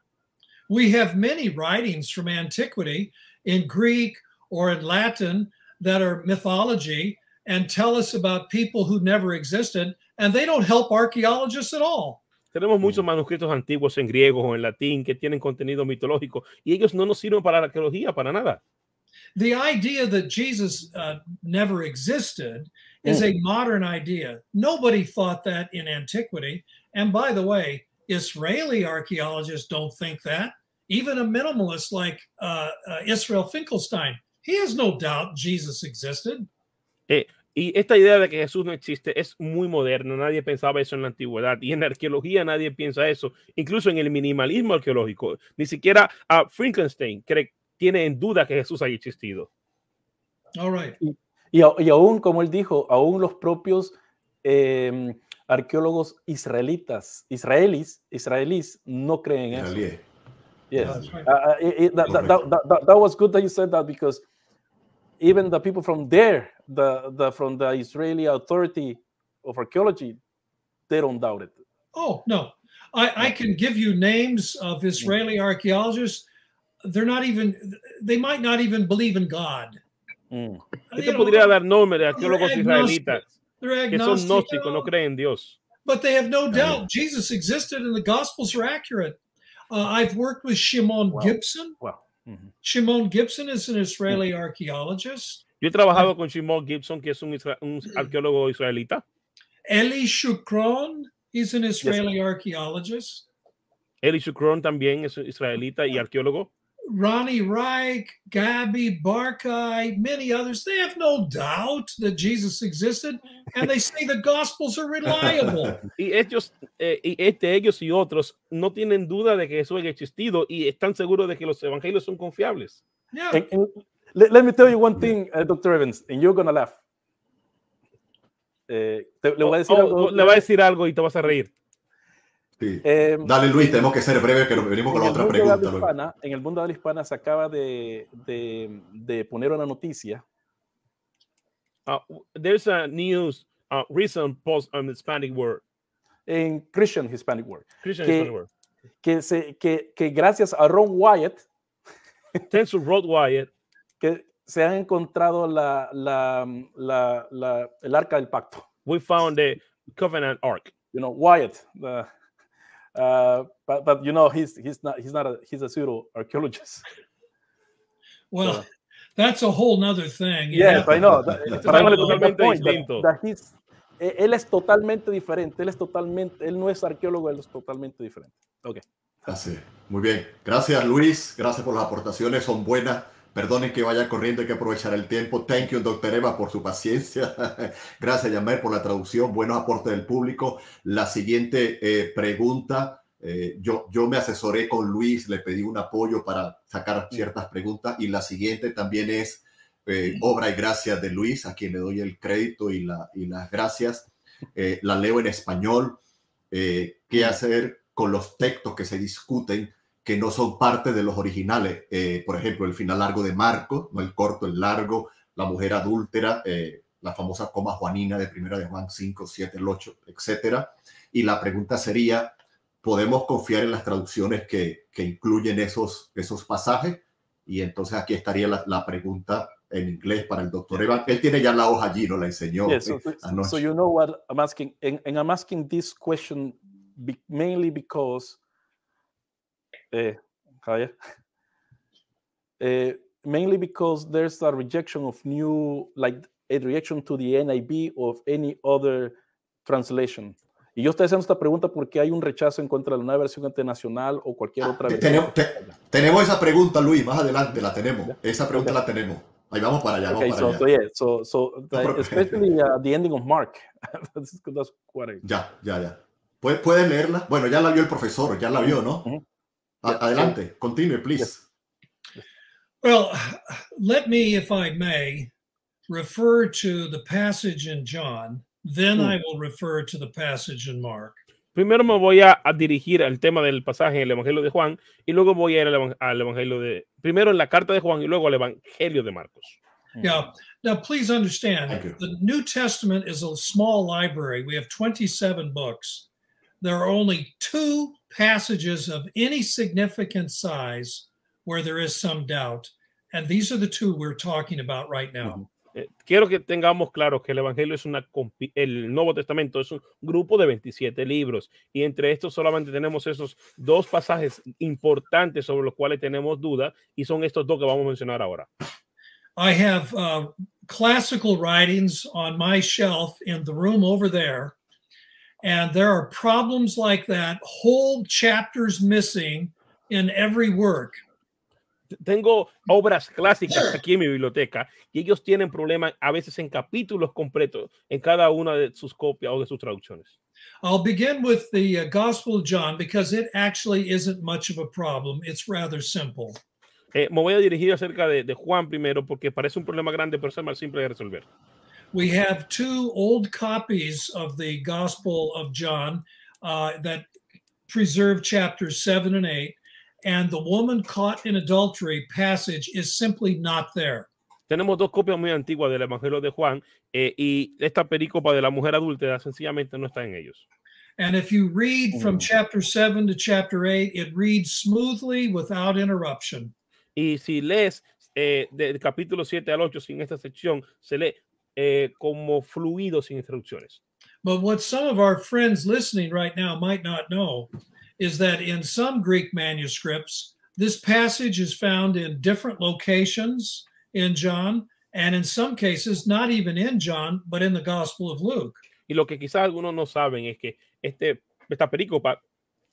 We have many writings from antiquity in Greek or in Latin that are mythology and tell us about people who never existed, and they don't help archaeologists at all. Tenemos muchos manuscritos antiguos en griego o en latín que tienen contenido mitológico y ellos no nos sirven para la arqueología, para nada. The idea that Jesus uh, never existed is a modern idea. Nobody thought that in antiquity. And by the way, Israeli archaeologists don't think that. Even a minimalist like uh, uh, Israel Finkelstein, he has no doubt Jesus existed. Y esta idea de que Jesús no existe es muy moderna. Nadie pensaba eso en la antigüedad y en la arqueología nadie piensa eso. Incluso en el minimalismo arqueológico, ni siquiera a Frankenstein cree, tiene en duda que Jesús haya existido. All right. Y, a- y aún, como él dijo, aún los propios eh, arqueólogos israelitas, israelíes, israelíes no creen eso. Israelí. Yes. Right. Uh, it- it- that, that, that- that was good that you said that because even the people from there, the, the from the Israeli Authority of Archaeology, they don't doubt it. Oh, no. I, I can give you names of Israeli archaeologists. They're not even, they might not even believe in God. Mm. Yo You te know, podría dar nombres de arqueólogos agnostic. israelitas they're que son agnostic, gnósticos, no creen en Dios. but they have no doubt Jesus existed and the Gospels are accurate. Uh, I've worked with Shimon Wow. Gibson. Wow. Shimon Gibson is an Israeli archaeologist. Yo he trabajado con Shimon Gibson, que es un, isra- un arqueólogo israelita. Eli Shukron, he's an Israeli archaeologist. Eli Shukron también es israelita y arqueólogo. Ronnie Reich, Gabi Barkai, many others, they have no doubt that Jesus existed and they say the Gospels are reliable. Y ellos, eh, y este, ellos y otros no tienen duda de que Jesús haya existido y están seguros de que los evangelios son confiables. Yeah. And, and let, let me tell you one thing, uh, Dr. Evans, and you're going to laugh. Eh, te- le voy a decir Oh, algo. oh, le va a decir algo y te vas a reír. Sí. Eh, Dale, Luis, tenemos que ser breve, que nos venimos con la otra pregunta. luego. hispana, en el mundo de habla hispana se acaba de, de, de poner una noticia Uh, there's a news uh, recent post on the Hispanic word. en Christian Hispanic World Christian Que- Hispanic word. que, se, que, que gracias a Ron Wyatt Thanks to Rod Wyatt, que se han encontrado la, la, la, la- el arca del pacto. we found the Covenant Ark. You know, Wyatt. the- uh, but, but you know, he's he's not he's not a he's a pseudo archaeologist. Well, So- that's a whole nother thing. Yes, have- I know. That- but I wanted to make point that- that he's- eh, él es totalmente diferente. Él es totalmente, él no es arqueólogo, él es totalmente diferente. Okay. Así, muy bien. Gracias, Luis. Gracias por las aportaciones, son buenas. Perdonen que vaya corriendo, hay que aprovechar el tiempo. Thank you, doctor Eva, por su paciencia. Gracias, Yamel, por la traducción. Buenos aportes del público. La siguiente eh, pregunta. eh, yo, yo me asesoré con Luis, le pedí un apoyo para sacar ciertas preguntas. Y la siguiente también es eh, obra y gracias de Luis, a quien le doy el crédito y, la, y las gracias. Eh, la leo en español. Eh, ¿Qué hacer con los textos que se discuten que no son parte de los originales? Eh, por ejemplo, el final largo de Marco, no el corto, el largo, la mujer adúltera, eh, la famosa coma juanina de primera de Juan 5, 7, el 8, etcétera. Y la pregunta sería, ¿podemos confiar en las traducciones que, que incluyen esos, esos pasajes? Y entonces aquí estaría la, la pregunta en inglés para el doctor Evan. Él tiene ya la hoja allí, ¿no? La enseñó Yeah, so, so- anoche. so you know what I'm asking, and, and I'm asking this question mainly because, eh, Javier, eh, mainly because there's a rejection of new, like a rejection to the NIV of any other translation. Y yo estoy haciendo esta pregunta porque hay un rechazo en contra de la nueva versión internacional o cualquier Ah, otra versión. tenemos, te- tenemos esa pregunta, Luis, más adelante la tenemos. Esa pregunta la tenemos. Ahí vamos para allá, Okay, vamos so, para so allá. yeah, so so No especially uh, the ending of Mark. that's, that's I, Ya, ya, ya. ¿Puedes, puedes leerla? Bueno, ya la vio el profesor, ya la vio, ¿no? A- Ya, adelante, continue, please. Well, let me, if I may, refer to the passage in John, then Hmm. I will refer to the passage in Mark. Primero me voy a, a dirigir al tema del pasaje en el Evangelio de Juan y luego voy a ir al, al Evangelio de, primero en la carta de Juan y luego al Evangelio de Marcos. Yeah. Now, please understand, the New Testament is a small library. We have 27 books. There are only two passages of any significant size where there is some doubt. And these are the two we're talking about right now. Eh, quiero que tengamos claro que el Evangelio es una, el Nuevo Testamento es un grupo de 27 libros y entre estos solamente tenemos esos dos pasajes importantes sobre los cuales tenemos duda y son estos dos que vamos a mencionar ahora. I have uh, classical writings on my shelf in the room over there. And there are problems like that, whole chapters missing in every work. Tengo obras clásicas aquí en mi biblioteca y ellos tienen problemas a veces en capítulos completos en cada una de sus copias o de sus traducciones. I'll begin with the uh, Gospel of John because it actually isn't much of a problem. It's rather simple. Eh, me voy a dirigir acerca de, de Juan primero porque parece un problema grande, pero es más simple de resolver. We have two old copies of the Gospel of John uh, that preserve chapters seven and eight, and the woman caught in adultery passage is simply not there. Tenemos dos copias muy antiguas del Evangelio de Juan eh, y esta perícopa de la mujer adúltera sencillamente no está en ellos. And if you read from Mm. chapter seven to chapter eight, it reads smoothly without interruption. Y si lees eh, del capítulo 7 al 8 sin esta sección, se lee eh, como fluido sin instrucciones. But what some of our friends listening right now might not know is that in some Greek manuscripts, this passage is found in different locations in John, and in some cases, not even in John, but in the Gospel of Luke. Y lo que quizás algunos no saben es que este, esta perícopa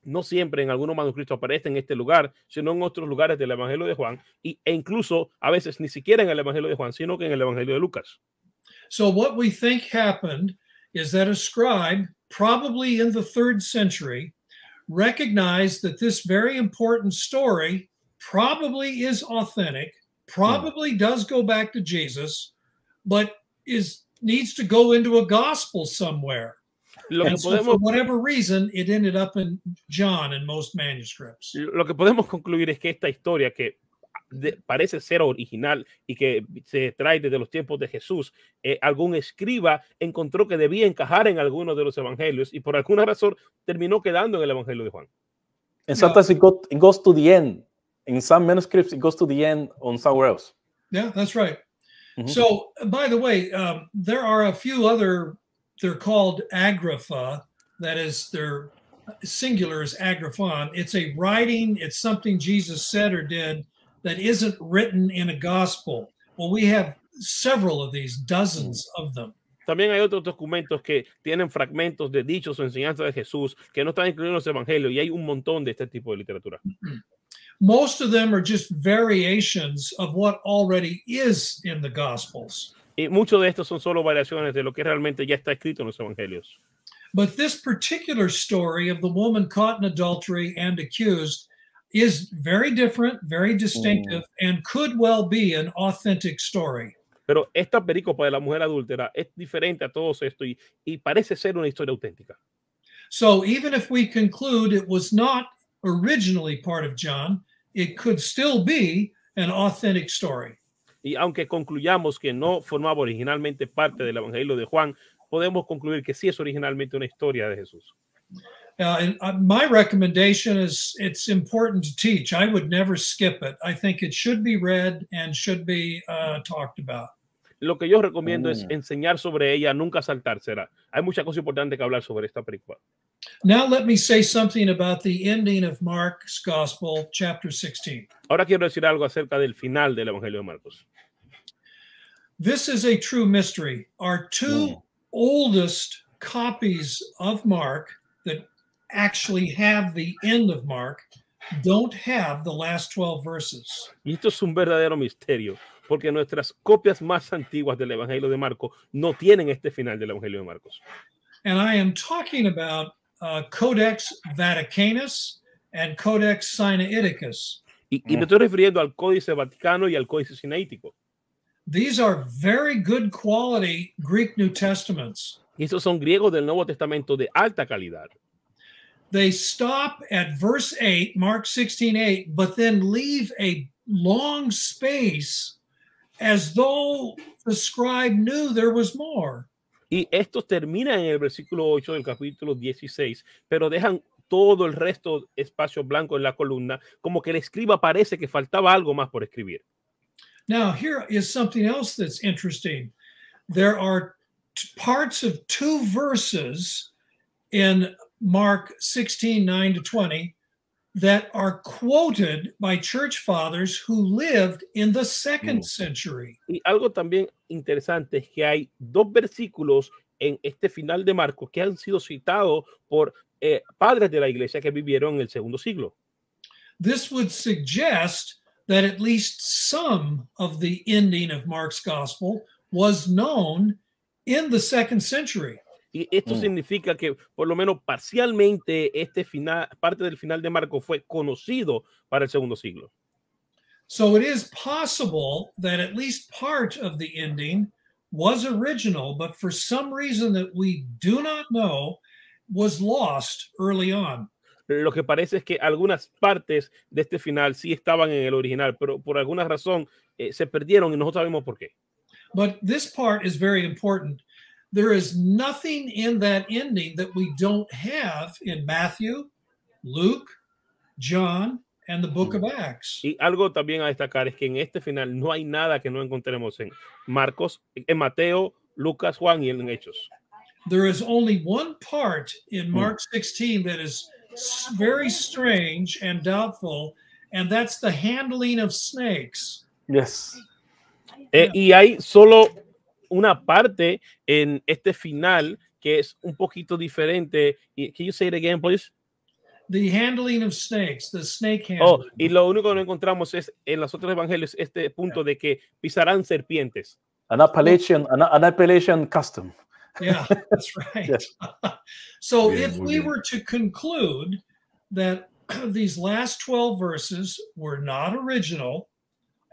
no siempre en algunos manuscritos aparece en este lugar, sino en otros lugares del Evangelio de Juan, y, e incluso a veces ni siquiera en el Evangelio de Juan, sino que en el Evangelio de Lucas. So, what we think happened is that a scribe, probably in the third century, recognized that this very important story probably is authentic, probably does go back to Jesus, but is needs to go into a gospel somewhere. Lo que, And so for whatever reason, it ended up in John in most manuscripts. lo que podemos concluir es que esta historia que de- parece ser original y que se trae desde los tiempos de Jesús, eh, algún escriba encontró que debía encajar en alguno de los evangelios y por alguna razón terminó quedando en el evangelio de Juan. And sometimes it, go, it goes to the end. In some manuscripts, it goes to the end on somewhere else. Yeah, that's right. Mhm. So, by the way, um, there are a few other, they're called agrapha, that is, their singular is agraphon. It's a writing, it's something Jesus said or did that isn't written in a gospel. Well, we have several of these, dozens mm. of them. También hay otros documentos que tienen fragmentos de dichos o enseñanzas de Jesús que no están incluidos en los evangelios y hay un montón de este tipo de literatura. Most of them are just variations of what already is in the gospels. Y muchos de estos son solo variaciones de lo que realmente ya está escrito en los evangelios. But this particular story of the woman caught in adultery and accused is very different, very distinctive, and could well be an authentic story. Pero esta pericopa de la mujer adúltera es diferente a todos esto y, y parece ser una historia auténtica. So even if we conclude it was not originally part of John, it could still be an authentic story. Y aunque concluyamos que no formaba originalmente parte del evangelio de Juan, podemos concluir que sí es originalmente una historia de Jesús. Uh, and uh, my recommendation is it's important to teach. I would never skip it. I think it should be read and should be uh, talked about. Lo que yo recomiendo es Mm. enseñar sobre ella, nunca saltársela. Hay mucha cosa importante que hablar sobre esta película. Now, let me say something about the ending of Mark's Gospel, chapter 16. Ahora quiero decir algo acerca del final del evangelio de Marcos. This is a true mystery. Our two Mm. oldest copies of Mark that actually have the end of Mark don't have the last 12 verses. Y esto es un verdadero misterio, porque nuestras copias más antiguas del evangelio de Marcos no tienen este final del evangelio de Marcos. And I am talking about uh, Codex Vaticanus and Codex Sinaiticus. Y, y me estoy refiriendo al Códice Vaticano y al Códice Sinaítico. These are very good quality Greek New Testaments. Y esos son griegos del Nuevo Testamento de alta calidad. They stop at verse 8, Mark 16 8, but then leave a long space as though the scribe knew there was more. Y estos terminan en el versículo 8 del capítulo 16, pero dejan todo el resto espacio blanco en la columna, como que el escriba parece que faltaba algo más por escribir. Now, here is something else that's interesting. There are parts of two verses in Mark 16 9 to 20 that are quoted by church fathers who lived in the second Mm. century. Y algo también interesante es que hay dos versículos en este final de Marcos que han sido citados por eh, padres de la iglesia que vivieron en el segundo siglo. This would suggest that at least some of the ending of Mark's gospel was known in the second century. Y esto Mm. significa que por lo menos parcialmente este final, parte del final de Marcos fue conocido para el segundo siglo. So it is possible that at least part of the ending was original, but for some reason that we do not know, was lost early on. Lo que parece es que algunas partes de este final sí estaban en el original, pero por alguna razón eh, se perdieron y no sabemos por qué. But this part is very important. There is nothing in that ending that we don't have in Matthew, Luke, John, and the book of Acts. Y algo también a destacar es que en este final no hay nada que no encontremos en Marcos, en Mateo, Lucas, Juan y en Hechos. There is only one part in Mark 16 that is very strange and doubtful, and that's the handling of snakes. Yes. Eh, y hay solo una parte en este final que es un poquito diferente. Can you say it again, please? The handling of snakes, the snake oh, handling. Oh, handling. y lo único que no encontramos es en los otros evangelios este punto de que pisarán serpientes. An Appalachian, an, an Appalachian custom. Yeah, that's right. Yes. so Bien, if we bien. were to conclude that these last 12 verses were not original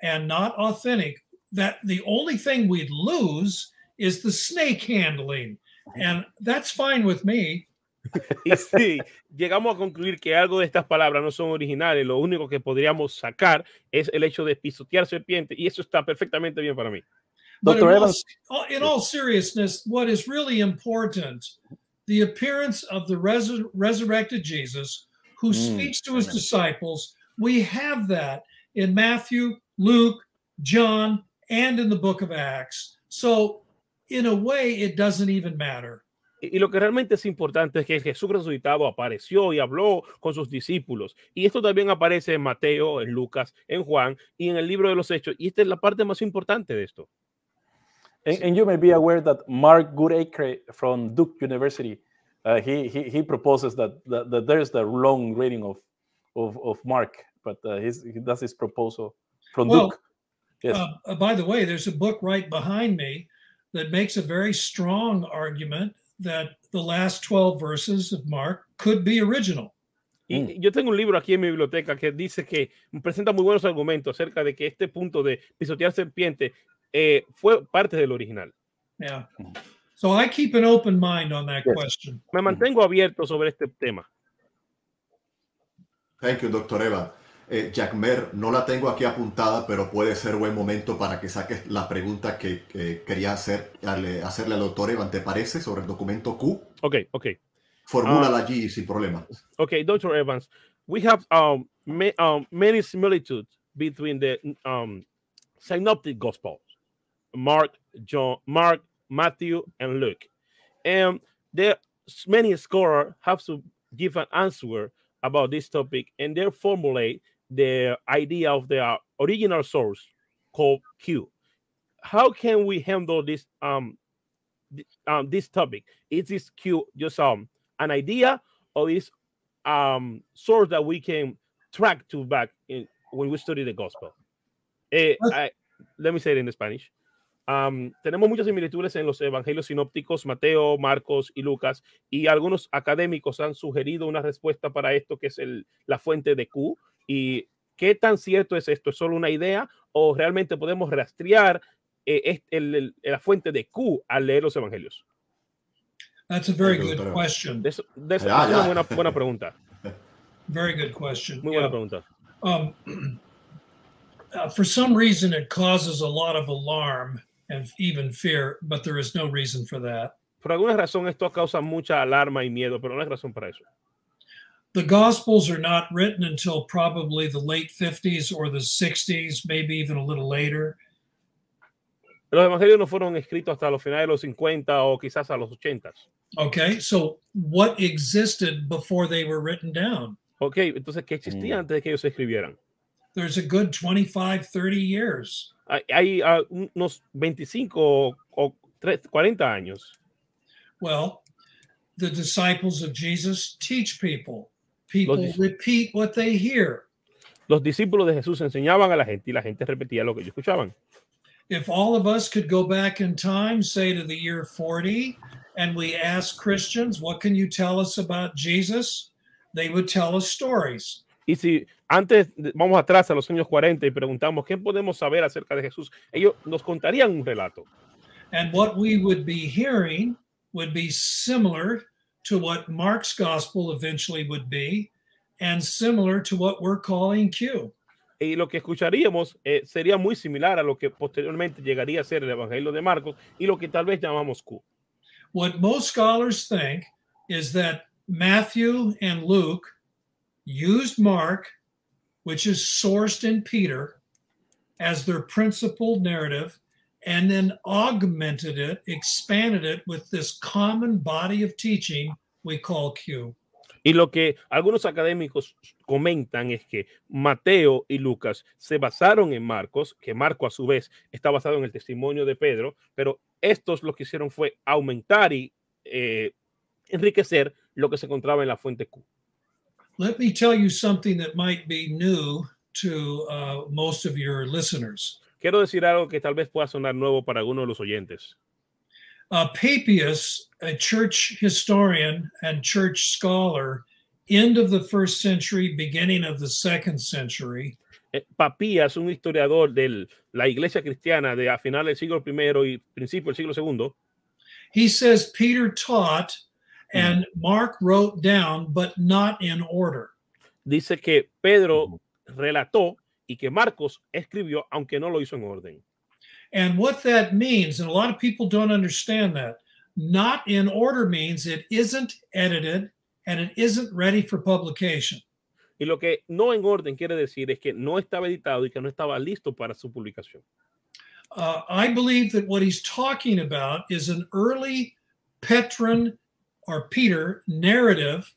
and not authentic, that the only thing we'd lose is the snake handling. And that's fine with me. Y sí, llegamos a concluir que algo de estas palabras no son originales. Lo único que podríamos sacar es el hecho de pisotear serpiente y eso está perfectamente bien para mí. But in Dr. all, in all seriousness, what is really important, the appearance of the resur- resurrected Jesus who Mm, speaks to his amen. disciples, we have that in Matthew, Luke, John, and in the book of Acts. So, in a way, it doesn't even matter. Y lo que realmente es importante es que Jesús resucitado apareció y habló con sus discípulos. Y esto también aparece en Mateo, en Lucas, en Juan y en el libro de los Hechos. Y esta es la parte más importante de esto. and, and you may be aware that Mark Goodacre from Duke University, uh, he, he he proposes that, that, that there's the long reading of of, of Mark, but uh, he's, he does his proposal from Well, Duke. Yes. Uh, uh, by the way, there's a book right behind me that makes a very strong argument that the last 12 verses of Mark could be original. Y Mm. yo tengo un libro aquí en mi biblioteca que dice que presenta muy buenos argumentos acerca de que este punto de pisotear serpiente eh, fue parte del original. Yeah. So I keep an open mind on that Yes. question. Me mantengo abierto sobre este tema. Thank you, doctor Eva. Eh, Jack Mer, no la tengo aquí apuntada, pero puede ser buen momento para que saques la pregunta que, que quería hacer, hacerle al doctor Eva, ¿te parece? Sobre el documento Q. Ok, ok. Formúlala allí sin problema. Okay, Dr. Evans, we have um, ma um, many similitudes between the um, synoptic gospels, Mark, John, Mark, Matthew, and Luke. And there many scholars have to give an answer about this topic, and they formulate the idea of the uh, original source called Q. How can we handle this um, th- um this topic? Is this Q just um an idea or is um source that we can track to back in when we study the gospel. Eh, I- let me say it in Spanish. Um, tenemos muchas similitudes en los evangelios sinópticos, Mateo, Marcos y Lucas, y algunos académicos han sugerido una respuesta para esto que es el, la fuente de Q. ¿Y qué tan cierto es esto? ¿Es solo una idea o realmente podemos rastrear eh, el- el- la fuente de Q al leer los evangelios? That's a very good question. De eso- de eso- Ya, es una buena, buena pregunta. Very good question. Muy Yeah. buena pregunta. Um, uh, for some reason, it causes a lot of alarm and even fear, but there is no reason for that. Por alguna razón esto causa mucha alarma y miedo, pero no hay razón para eso. The Gospels are not written until probably the late 50s or the 60s, maybe even a little later. Los evangelios no fueron escritos hasta los finales de los 50 o quizás a los 80. Okay, so what existed before they were written down? Ok, entonces, ¿qué existía Mm. antes de que ellos se escribieran? There's a good 25, 30 years. Hay, hay, ah, unos 25 o 3, 40 años. Well, the disciples of Jesus teach people. People repeat what they hear. Los discípulos de Jesús enseñaban a la gente y la gente repetía lo que ellos escuchaban. If all of us could go back in time, say to the year 40, and we ask Christians, what can you tell us about Jesus? They would tell us stories. Y si antes vamos atrás a los años 40 y preguntamos qué podemos saber acerca de Jesús, ellos nos contarían un relato. And what we would be hearing would be similar to what Mark's gospel eventually would be, and similar to what we're calling Q. Y lo que escucharíamos eh, sería muy similar a lo que posteriormente llegaría a ser el Evangelio de Marcos y lo que tal vez llamamos Q. What most scholars think is that Matthew and Luke used Mark, which is sourced in Peter, as their principal narrative, and then augmented it, expanded it with this common body of teaching we call Q. Y lo que algunos académicos comentan es que Mateo y Lucas se basaron en Marcos, que Marco a su vez está basado en el testimonio de Pedro, pero estos lo que hicieron fue aumentar y eh, enriquecer lo que se encontraba en la fuente Q. Let me tell you something that might be new to uh, most of your listeners. Quiero decir algo que tal vez pueda sonar nuevo para algunos de los oyentes. uh, Papias, a church historian and church scholar, end of the first century, beginning of the second century, Eh, Papías, un historiador de la iglesia cristiana de a final del siglo I y principio del siglo II, he says Peter taught and Mark wrote down, but not in order. dice que Pedro relató y que Marcos escribió, aunque no lo hizo en orden. And what that means, and a lot of people don't understand that, not in order means it isn't edited and it isn't ready for publication. Y lo que no en orden quiere decir es que no estaba editado y que no estaba listo para su publicación. Uh, I believe that what he's talking about is an early Petron or Peter narrative,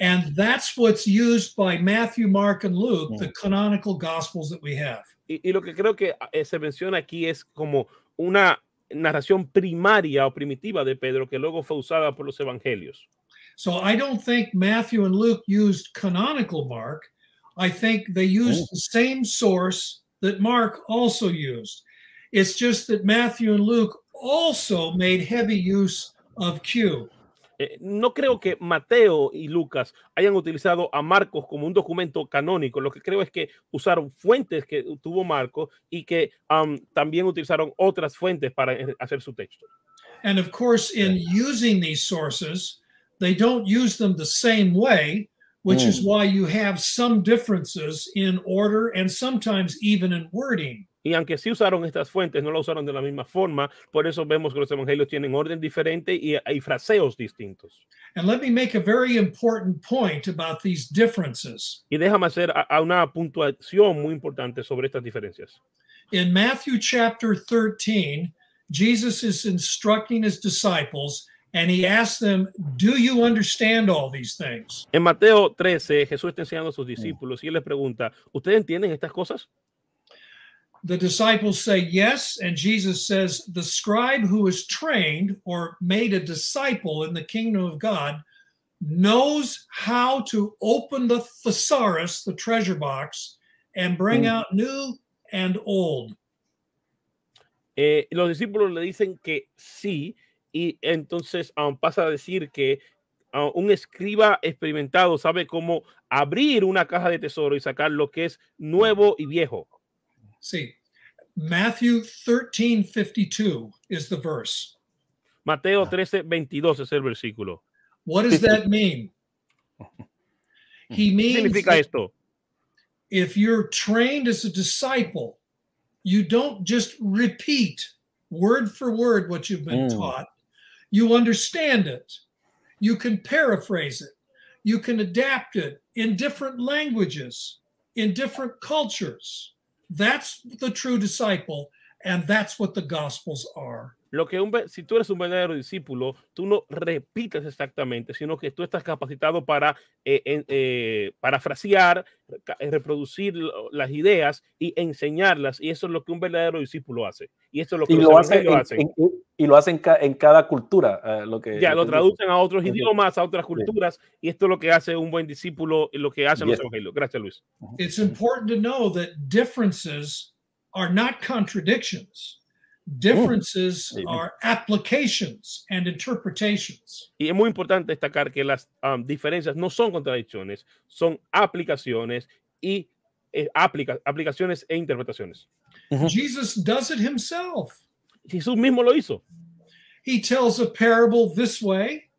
and that's what's used by Matthew, Mark, and Luke, the canonical gospels that we have. Y, y lo que creo que eh, se menciona aquí es como una narración primaria o primitiva de Pedro que luego fue usada por los evangelios. So I don't think Matthew and Luke used canonical Mark. I think they used the same source that Mark also used. It's just that Matthew and Luke also made heavy use of Q. Eh, no creo que Mateo y Lucas hayan utilizado a Marcos como un documento canónico. Lo que creo es que usaron fuentes que tuvo Marcos y que um, también utilizaron otras fuentes para eh, hacer su texto. And of course, in using these sources, they don't use them the same way, which is why you have some differences in order and sometimes even in wording. Y aunque sí usaron estas fuentes, no lo usaron de la misma forma. Por eso vemos que los evangelios tienen orden diferente y hay fraseos distintos. And let me make a very important point about these differences. Y déjame hacer a- a una puntuación muy importante sobre estas diferencias. In Matthew chapter 13, Jesus is instructing his disciples and he asks them, Do you understand all these things? En Mateo 13, Jesús está enseñando a sus discípulos y él les pregunta, ¿ustedes entienden estas cosas? The disciples say yes, and Jesus says, The scribe who is trained or made a disciple in the kingdom of God knows how to open the thesaurus, the treasure box, and bring Mm. out new and old. Eh, los discípulos le dicen que sí y entonces um, pasa a decir que uh, un escriba experimentado sabe cómo abrir una caja de tesoro y sacar lo que es nuevo y viejo. See, Matthew 13 52 is the verse. Mateo 13, 22 es el versículo. What does that mean? He ¿Qué means significa esto? if you're trained as a disciple, you don't just repeat word for word what you've been Mm. taught. You understand it. You can paraphrase it. You can adapt it in different languages, in different cultures. That's the true disciple, and that's what the gospels are. Lo que un, si tú eres un verdadero discípulo, tú no repites exactamente, sino que tú estás capacitado para eh, eh, parafrasear, eh, reproducir las ideas y enseñarlas. Y eso es lo que un verdadero discípulo hace. Y eso es lo que Y los lo hace evangelios en, hacen. en- y lo hacen ca- en cada cultura. eh, lo que, ya lo lo que- traducen a otros idiomas, a otras culturas, y esto es lo que hace un buen discípulo y lo que hacen los evangelios. Gracias, Luis. It's important to know that differences are not contradictions. Differences Amen. are applications and interpretations. Y es muy importante destacar que las um, diferencias no son contradicciones, son aplicaciones y eh, aplica- aplicaciones e interpretaciones. Ujú. Jesus does it himself. Jesús mismo lo hizo. He tells a parable this way,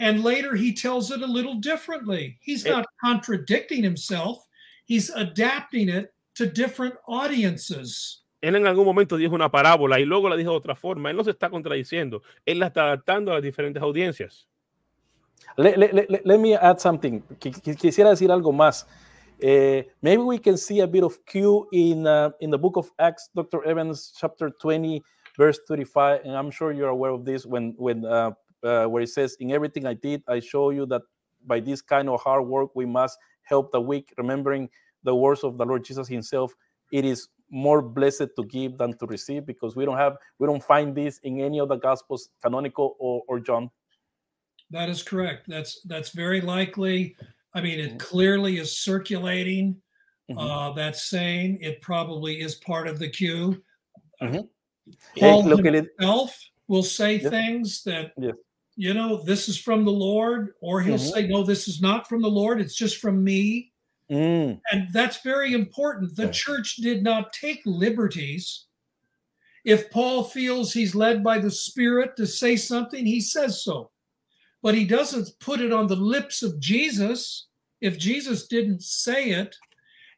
and later he tells it a little differently. He's Eh. not contradicting himself, he's adapting it to different audiences. Él en algún momento dijo una parábola y luego la dijo de otra forma. Él no se está contradiciendo. Él la está adaptando a las diferentes audiencias. Let, let- let- let- me add something. Qui- qui- Quisiera decir algo más. Eh, maybe we can see a bit of Q in uh, in the book of Acts, Dr. Evans, chapter 20, verse 35. And I'm sure you're aware of this when when uh, uh, where it says, "In everything I did, I show you that by this kind of hard work we must help the weak, remembering the words of the Lord Jesus Himself. It is more blessed to give than to receive, because we don't have we don't find this in any of the Gospels, canonical or, or John." That is correct. That's that's very likely. I mean, it clearly is circulating. Mhm. Uh, that saying it probably is part of the queue. Eh, Paul lo que le- himself will say Yes. things that Yes. you know this is from the Lord, or he'll Mhm. say no, this is not from the Lord. It's just from me. Mm. And that's very important. The church did not take liberties. If Paul feels he's led by the Spirit to say something, he says so. But he doesn't put it on the lips of Jesus if Jesus didn't say it.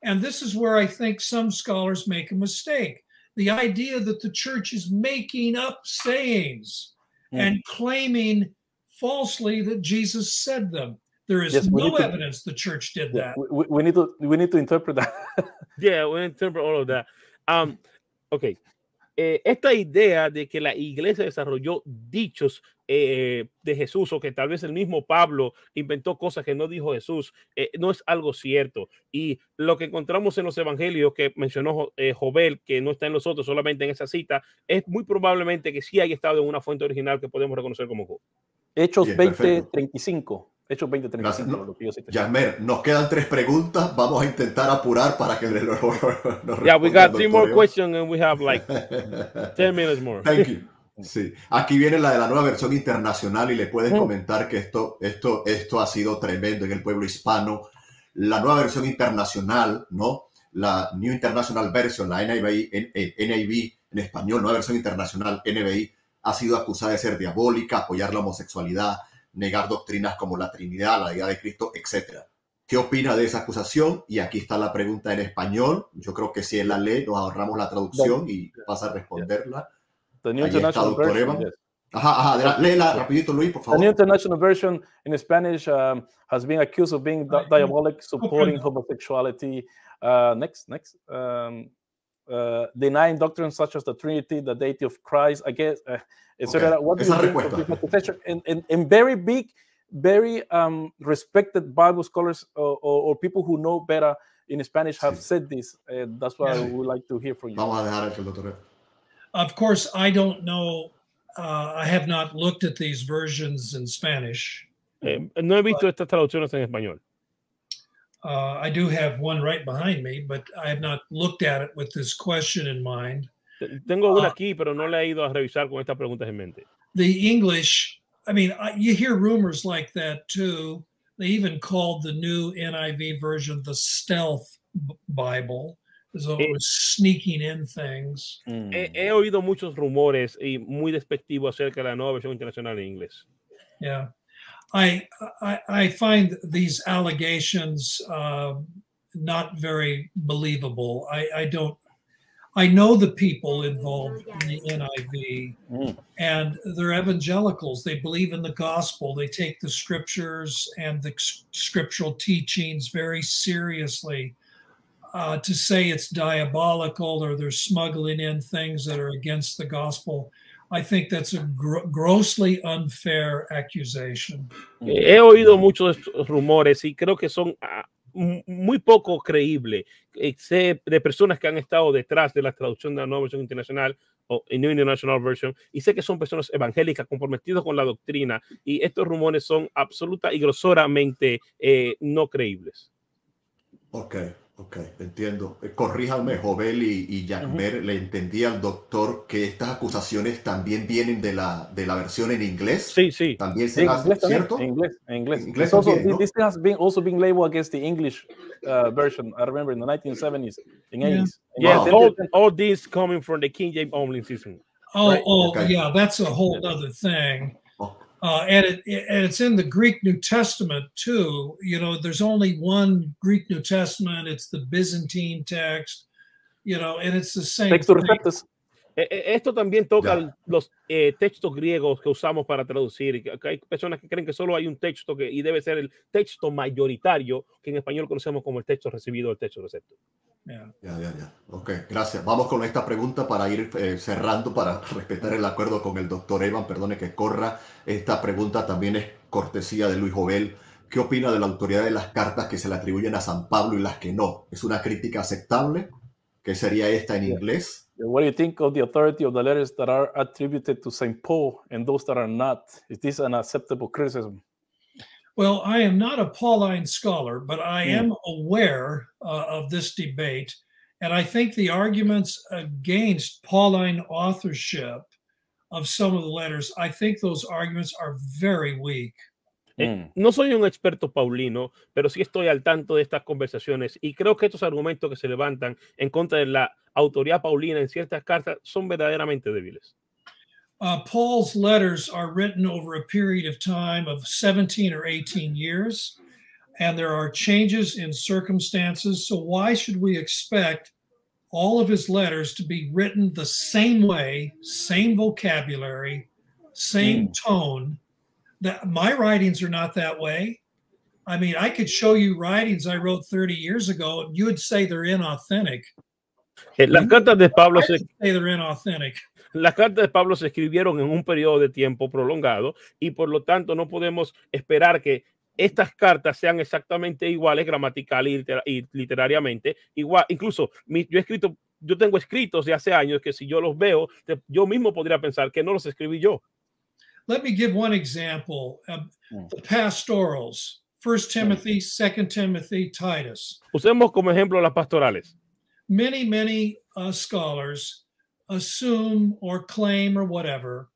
And this is where I think some scholars make a mistake. The idea that the church is making up sayings Mm. and claiming falsely that Jesus said them. There is Yes, no to- evidence the church did Yeah, that. we, we- need to we need to interpret that. Yeah, we interpret all of that. Um, ok. Eh, esta idea de que la iglesia desarrolló dichos eh, de Jesús o que tal vez el mismo Pablo inventó cosas que no dijo Jesús, eh, no es algo cierto. Y lo que encontramos en los evangelios que mencionó eh, Jovel, que no está en los otros, solamente en esa cita, es muy probablemente que sí haya estado en una fuente original que podemos reconocer como. Hechos Bien, 20:35. Hechos 20:35. Gracias. No. Yasmer, nos quedan tres preguntas. Vamos a intentar apurar para que nos Yeah, we got three more questions and we have like 10 minutes more. Thank you. Sí, aquí viene la de la nueva versión internacional y le puedes Mm. comentar que esto, esto, esto ha sido tremendo en el pueblo hispano. La nueva versión internacional, ¿no? La New International Version, la NIV, NIV en español, nueva versión internacional, NBI, ha sido acusada de ser diabólica, apoyar la homosexualidad, negar doctrinas como la Trinidad, la deidad de Cristo, etc. ¿Qué opina de esa acusación? Y aquí está la pregunta en español. Yo creo que si él la lee, nos ahorramos la traducción y vas a responderla. The New Ahí está, International doctor Version. Evan. yes. Ajá, ajá, léela rapidito, Luis, por The New favor. International Version in Spanish um, has been accused of being di- diabolic, supporting homosexuality. Uh, next, next. Um, uh, denying doctrines such as the Trinity, the deity of Christ. I guess. Uh, etc. Okay. What do Esa you think of this? And, and, and very big, very um, respected Bible scholars or, or, or people who know better in Spanish have Sí. said this. And that's why Sí. we would like to hear from you. Vamos a dejar el. Of course, I don't know. Uh, I have not looked at these versions in Spanish. Eh, no he visto estas traducciones en español. Uh, I do have one right behind me, but I have not looked at it with this question in mind. Tengo una Ah. aquí, pero no la he ido a revisar con estas preguntas en mente. The English, I mean, I, you hear rumors like that too. They even called the new NIV version the stealth Bible, as though it Eh. was sneaking in things. Mm. He, he oído muchos rumores y muy despectivos acerca de la nueva versión internacional en inglés. Yeah, I I, I find these allegations uh, not very believable. I, I don't. I know the people involved in the NIV, and they're evangelicals. They believe in the gospel. They take the scriptures and the scriptural teachings very seriously. Uh, to say it's diabolical or they're smuggling in things that are against the gospel, I think that's a gr- grossly unfair accusation. Eh, He oído muchos rumores y creo que son ah, muy poco creíbles. Eh, Sé de personas que han estado detrás de la traducción de la nueva versión internacional o New International Version y sé que son personas evangélicas comprometidas con la doctrina y estos rumores son absoluta y grosoramente eh, no creíbles. Ok, ok, entiendo. Eh, Corríjanme, Jovel y, y Jacmer, le entendí al doctor que estas acusaciones también vienen de la, de la versión en inglés. Sí, sí. También En se hace, inglés también, ¿cierto? en inglés, en inglés. En inglés also- también, ¿no? This has been also been labeled against the English uh, version. I remember in the 1970s, in Yeah. 80s. And Yeah, Wow. all, all this coming from the King James only system. Oh, Right. oh, Okay. yeah, that's a whole other thing. Uh, and it and it's in the Greek New Testament too. You know, there's only one Greek New Testament. It's the Byzantine text. You know, and it's the same. Textus thing. receptus. Esto también toca Ya. el- los eh, textos griegos que usamos para traducir. y que- que Hay personas que creen que solo hay un texto que, y debe ser el texto mayoritario, que en español conocemos como el texto recibido o el texto recepto. Yeah. ya, ya, ya. Ok, gracias. Vamos con esta pregunta para ir eh, cerrando, para respetar el acuerdo con el doctor Evan. Perdone que corra. Esta pregunta también es cortesía de Luis Jovel. ¿Qué opina de la autoridad de las cartas que se le atribuyen a San Pablo y las que no? ¿Es una crítica aceptable? ¿Qué sería esta en Yeah. inglés? What do you think of the authority of the letters that are attributed to St. Paul and those that are not? Is this an acceptable criticism? Well, I am not a Pauline scholar, but I Hmm. am aware uh, of this debate, and I think the arguments against Pauline authorship of some of the letters, I think those arguments are very weak. Eh, no soy un experto paulino, pero sí estoy al tanto de estas conversaciones y creo que estos argumentos que se levantan en contra de la autoridad paulina en ciertas cartas son verdaderamente débiles. Uh, Paul's letters are written over a period of time of 17 or 18 years, and there are changes in circumstances. So, why should we expect all of his letters to be written the same way, same vocabulary, same mm. tone? That my writings are not that way. I mean, I could show you writings I wrote 30 years ago, and you would say they're inauthentic. Eh, las cartas de Pablo se, say they're inauthentic. Las cartas de Pablo se escribieron en un periodo de tiempo prolongado y por lo tanto no podemos esperar que estas cartas sean exactamente iguales gramatical y, y literariamente. Igual, incluso mi, yo he escrito, yo tengo escritos de hace años que si yo los veo, yo mismo podría pensar que no los escribí yo. Let me give one example. Um, the pastorals, First Timothy, Second Timothy, Titus. Usemos como ejemplo las pastorales. Many, many uh, scholars assume or claim or whatever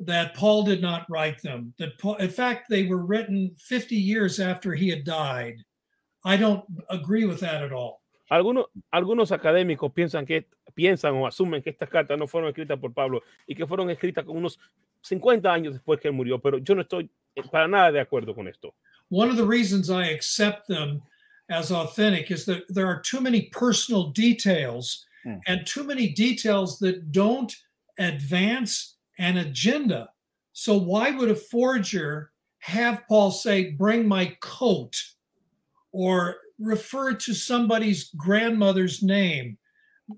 that Paul did not write them. That Paul, in fact, they were written 50 years after he had died. I don't agree with that at all. Algunos, algunos académicos piensan que piensan o asumen que estas cartas no fueron escritas por Pablo y que fueron escritas con unos 50 años después que él murió, pero yo no estoy eh, para nada de acuerdo con esto. One of the reasons I accept them as authentic is that there are too many personal details mm. and too many details that don't advance an agenda. So, why would a forger have Paul say, Bring my coat, or refer to somebody's grandmother's name?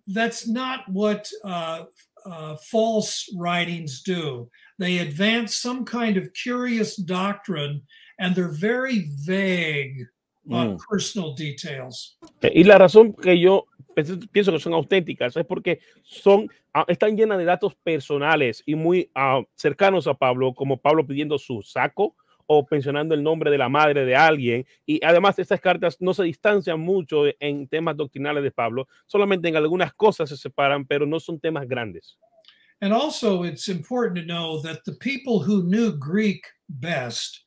That's not what uh, uh, false writings do. They advance some kind of curious doctrine and they're very vague on mm. personal details. Y la razón que yo pienso que son auténticas es porque son, ah, están llenas de datos personales y muy uh, cercanos a Pablo, como Pablo pidiendo su saco o mencionando el nombre de la madre de alguien. Y además estas cartas no se distancian mucho en temas doctrinales de Pablo, solamente en algunas cosas se separan, pero no son temas grandes. And also it's important to know that the people who knew Greek best,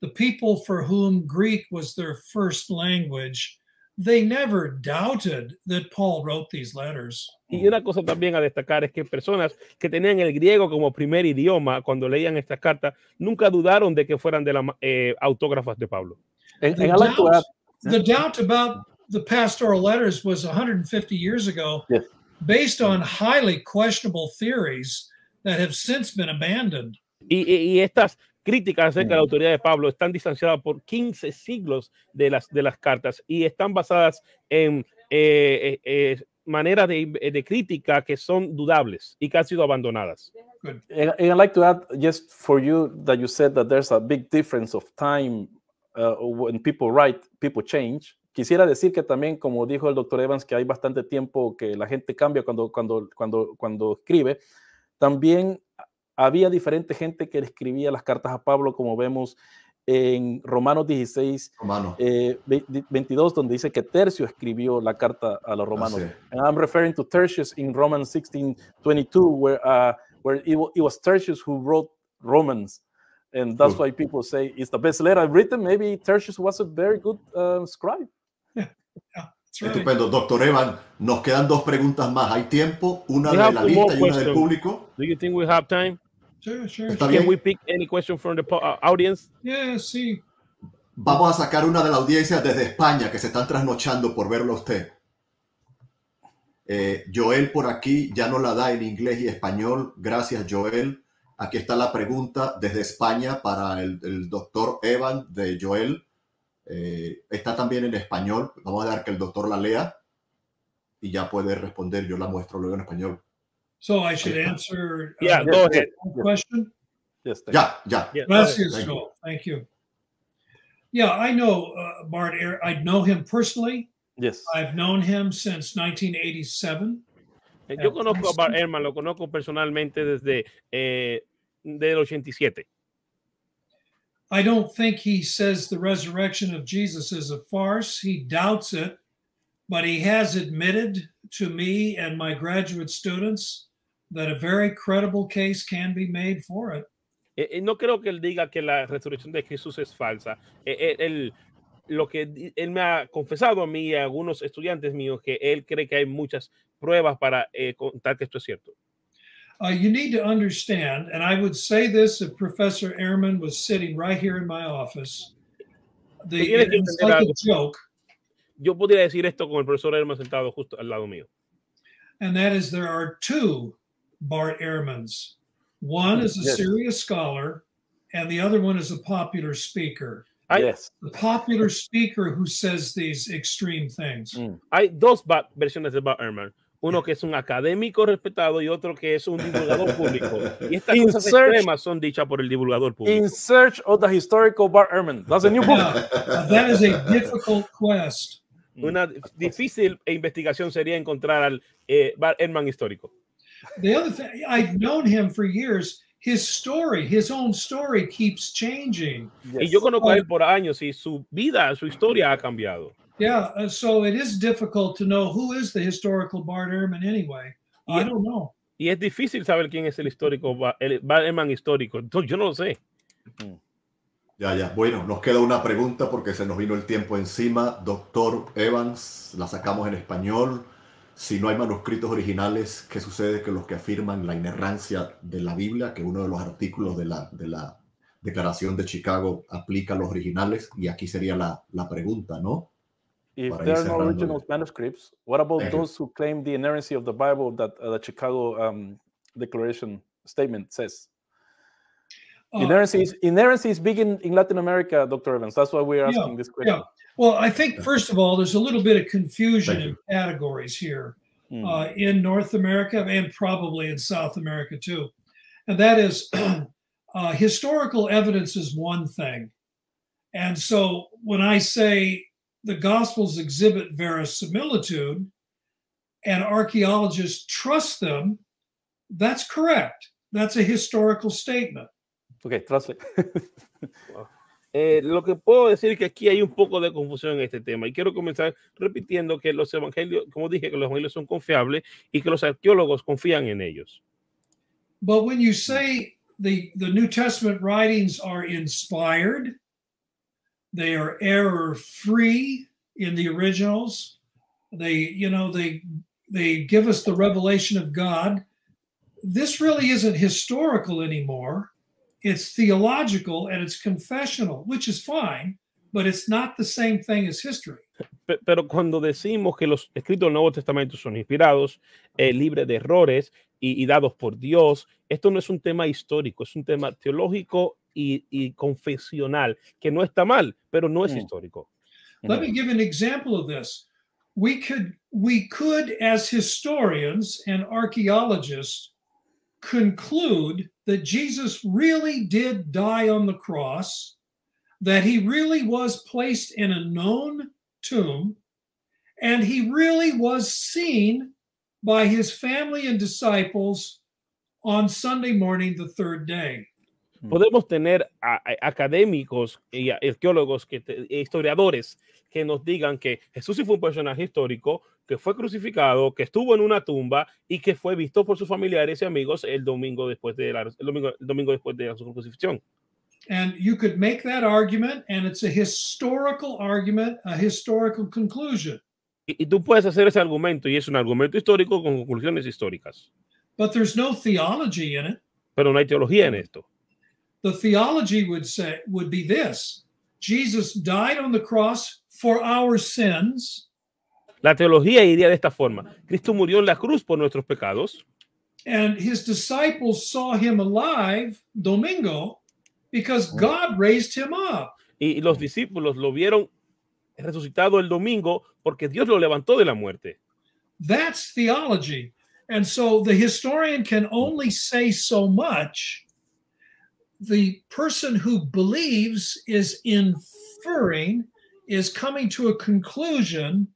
the people for whom Greek was their first language, they never doubted that Paul wrote these letters. Y una cosa también a destacar es que personas que tenían el griego como primer idioma cuando leían estas cartas nunca dudaron de que fueran de las eh, autógrafas de Pablo. En, the, en doubt, the doubt about the pastoral letters was 150 years ago, yes. based on highly questionable theories that have since been abandoned. Y, y, y estas críticas acerca de la autoridad de Pablo están distanciadas por 15 siglos de las, de las cartas y están basadas en eh, eh, eh, maneras de, de, crítica que son dudables y que han sido abandonadas. And, and I'd like to add, just for you, that you said that there's a big difference of time uh, when people write, people change. Quisiera decir que también, como dijo el doctor Evans, que hay bastante tiempo que la gente cambia cuando, cuando, cuando, cuando escribe. También había diferente gente que escribía las cartas a Pablo, como vemos en Romanos 16, Romano. eh, 22, donde dice que Tercio escribió la carta a los romanos. And I'm referring to Tertius in Romans 16, 22, where, uh, where it, it, was Tertius who wrote Romans. And that's why people say it's the best letter I've written. Maybe Tertius was a very good uh, scribe. Yeah. Yeah. Estupendo. Doctor Evan, nos quedan dos preguntas más. ¿Hay tiempo? Una de la lista y una del público. Do you think we have time? Sure, sure. ¿Está Can bien? we pick any question from the uh, audience? Yeah, sí. Vamos a sacar una de la audiencia desde España que se están trasnochando por verlo a usted. Eh, Joel por aquí ya no la da en inglés y español. Gracias, Joel. Aquí está la pregunta desde España para el, el doctor Evan de Joel. Eh, está también en español. Vamos a dar que el doctor la lea y ya puede responder. Yo la muestro luego en español. So I should answer uh, Yeah, go ahead. one question. Yes, thank Ya, ya. Yeah, Gracias, Thank you. Thank you. Yeah, I know uh, Bart. Air- I know him personally. Yes. I've known him since 1987. Eh, Yo conozco a Bart Ehrman, lo conozco personalmente desde eh, del 87. I don't think he says the resurrection of Jesus is a farce. He doubts it, but he has admitted to me and my graduate students that a very credible case can be made for it. Eh, eh, no creo que él diga que la resurrección de Jesús es falsa. Eh, él, lo que él me ha confesado a mí y a algunos estudiantes míos que él cree que hay muchas pruebas para contar que esto es cierto. Uh, you need to understand, and I would say this if Professor Ehrman was sitting right here in my office. The, it's like a joke. Yo podría decir esto con el profesor Ehrman sentado justo al lado mío. And that is there are two Bart Ehrmans. One is a yes. serious scholar, and the other one is a popular speaker. Yes. The popular speaker who says these extreme things. Mm. Hay dos versiones de Bart Ehrman. Uno que es un académico respetado y otro que es un divulgador público. Y estas in cosas search, extremas son dichas por el divulgador público. In search of the historical Bart Ehrman. That's a new book. Yeah, that is a difficult quest. Una difícil investigación sería encontrar al eh, Bart Ehrman histórico. The other thing, I've known him for years. His story, his own story keeps changing. Yes. Y yo conozco a él por años y su vida, su historia ha cambiado. Yeah, uh, so it is difficult to know who is the historical Bart Ehrman anyway. Y I don't know. Y es difícil saber quién es el histórico, el Bart Ehrman histórico. Entonces, yo no lo sé. Ya, ya. Bueno, nos queda una pregunta porque se nos vino el tiempo encima. Doctor Evans, la sacamos en español si no hay manuscritos originales, ¿qué sucede con los que afirman la inerrancia de la Biblia? Que uno de los artículos de la, de la Declaración de Chicago aplica a los originales, y aquí sería la, la pregunta, ¿no? If there are no original manuscripts, what about those who claim the inerrancy of the Bible that uh, the Chicago um, Declaration statement says? Uh, inerrancy, is, inerrancy is big in, in Latin America, Dr. Evans. That's why we're asking yeah, this question. Yeah. Well, I think first of all, there's a little bit of confusion in categories here mm. uh, in North America and probably in South America too, and that is uh, historical evidence is one thing, and so when I say the Gospels exhibit verisimilitude, and archaeologists trust them, that's correct. That's a historical statement. Okay, translate. Eh, lo que puedo decir es que aquí hay un poco de confusión en este tema y quiero comenzar repitiendo que los evangelios, como dije, que los evangelios son confiables y que los arqueólogos confían en ellos. But when you say the, the New Testament writings are inspired, they are error free in the originals, they, you know, they, they give us the revelation of God. This really isn't historical anymore. It's theological and it's confessional, which is fine, but it's not the same thing as history. Pero cuando decimos que los escritos del Nuevo Testamento son inspirados, eh, libres de errores y, y, dados por Dios, esto no es un tema histórico, es un tema teológico y, y confesional, que no está mal, pero no es mm. histórico. Let me give an example of this. We could, we could, as historians and archaeologists, conclude that Jesus really did die on the cross, that he really was placed in a known tomb, and he really was seen by his family and disciples on Sunday morning, the third day. Podemos tener a, a, académicos y arqueólogos, que te, historiadores que nos digan que Jesús sí fue un personaje histórico, que fue crucificado, que estuvo en una tumba y que fue visto por sus familiares y amigos el domingo después de la, el domingo, el domingo después de su crucifixión. And you could make that argument, and it's a historical argument, a historical conclusion. Y, y tú puedes hacer ese argumento, y es un argumento histórico con conclusiones históricas. But there's no theology in it. Pero no hay teología en esto. The theology would say would be this: Jesus died on the cross for our sins. La teología iría de esta forma. Cristo murió en la cruz por nuestros pecados. And his disciples saw him alive domingo because oh. God raised him up. Y los discípulos lo vieron resucitado el domingo porque Dios lo levantó de la muerte. That's theology. And so the historian can only say so much. The person who believes is inferring is coming to a conclusion,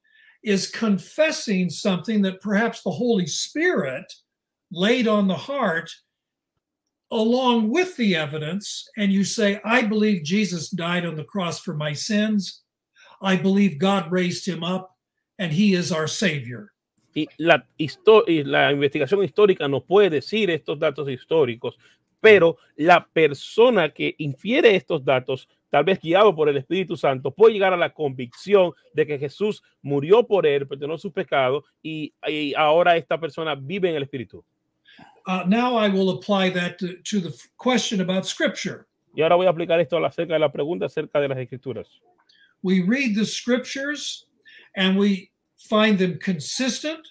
is confessing something that perhaps the Holy Spirit laid on the heart along with the evidence. And you say, I believe Jesus died on the cross for my sins. I believe God raised him up and he is our Savior. Y la, la investigación histórica no puede decir estos datos históricos, pero la persona que infiere estos datos, tal vez guiado por el Espíritu Santo, puede llegar a la convicción de que Jesús murió por él, perdonó sus pecados y, y ahora esta persona vive en el Espíritu. Uh, now I will apply that to, to the question about Scripture. Y ahora voy a aplicar esto acerca de la pregunta acerca de las escrituras. We read the Scriptures and we find them consistent,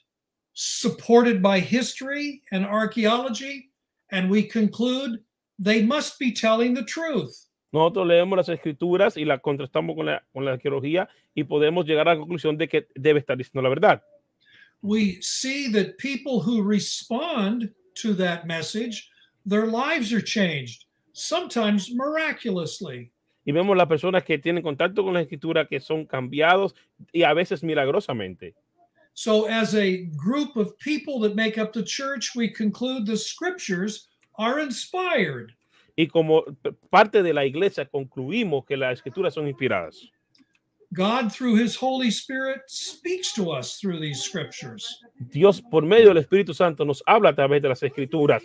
supported by history and archaeology, and we conclude they must be telling the truth. Nosotros leemos las escrituras y las contrastamos con la, con la arqueología y podemos llegar a la conclusión de que debe estar diciendo la verdad. we see that people who respond to that message, their lives are changed, sometimes miraculously. Y vemos las personas que tienen contacto con la escritura que son cambiados y a veces milagrosamente. So, as a group of people that make up the church, we conclude the scriptures are inspired. Y como parte de la iglesia concluimos que las escrituras son inspiradas. God, through his Holy Spirit, speaks to us through these scriptures. Dios por medio del Espíritu Santo nos habla a través de las escrituras.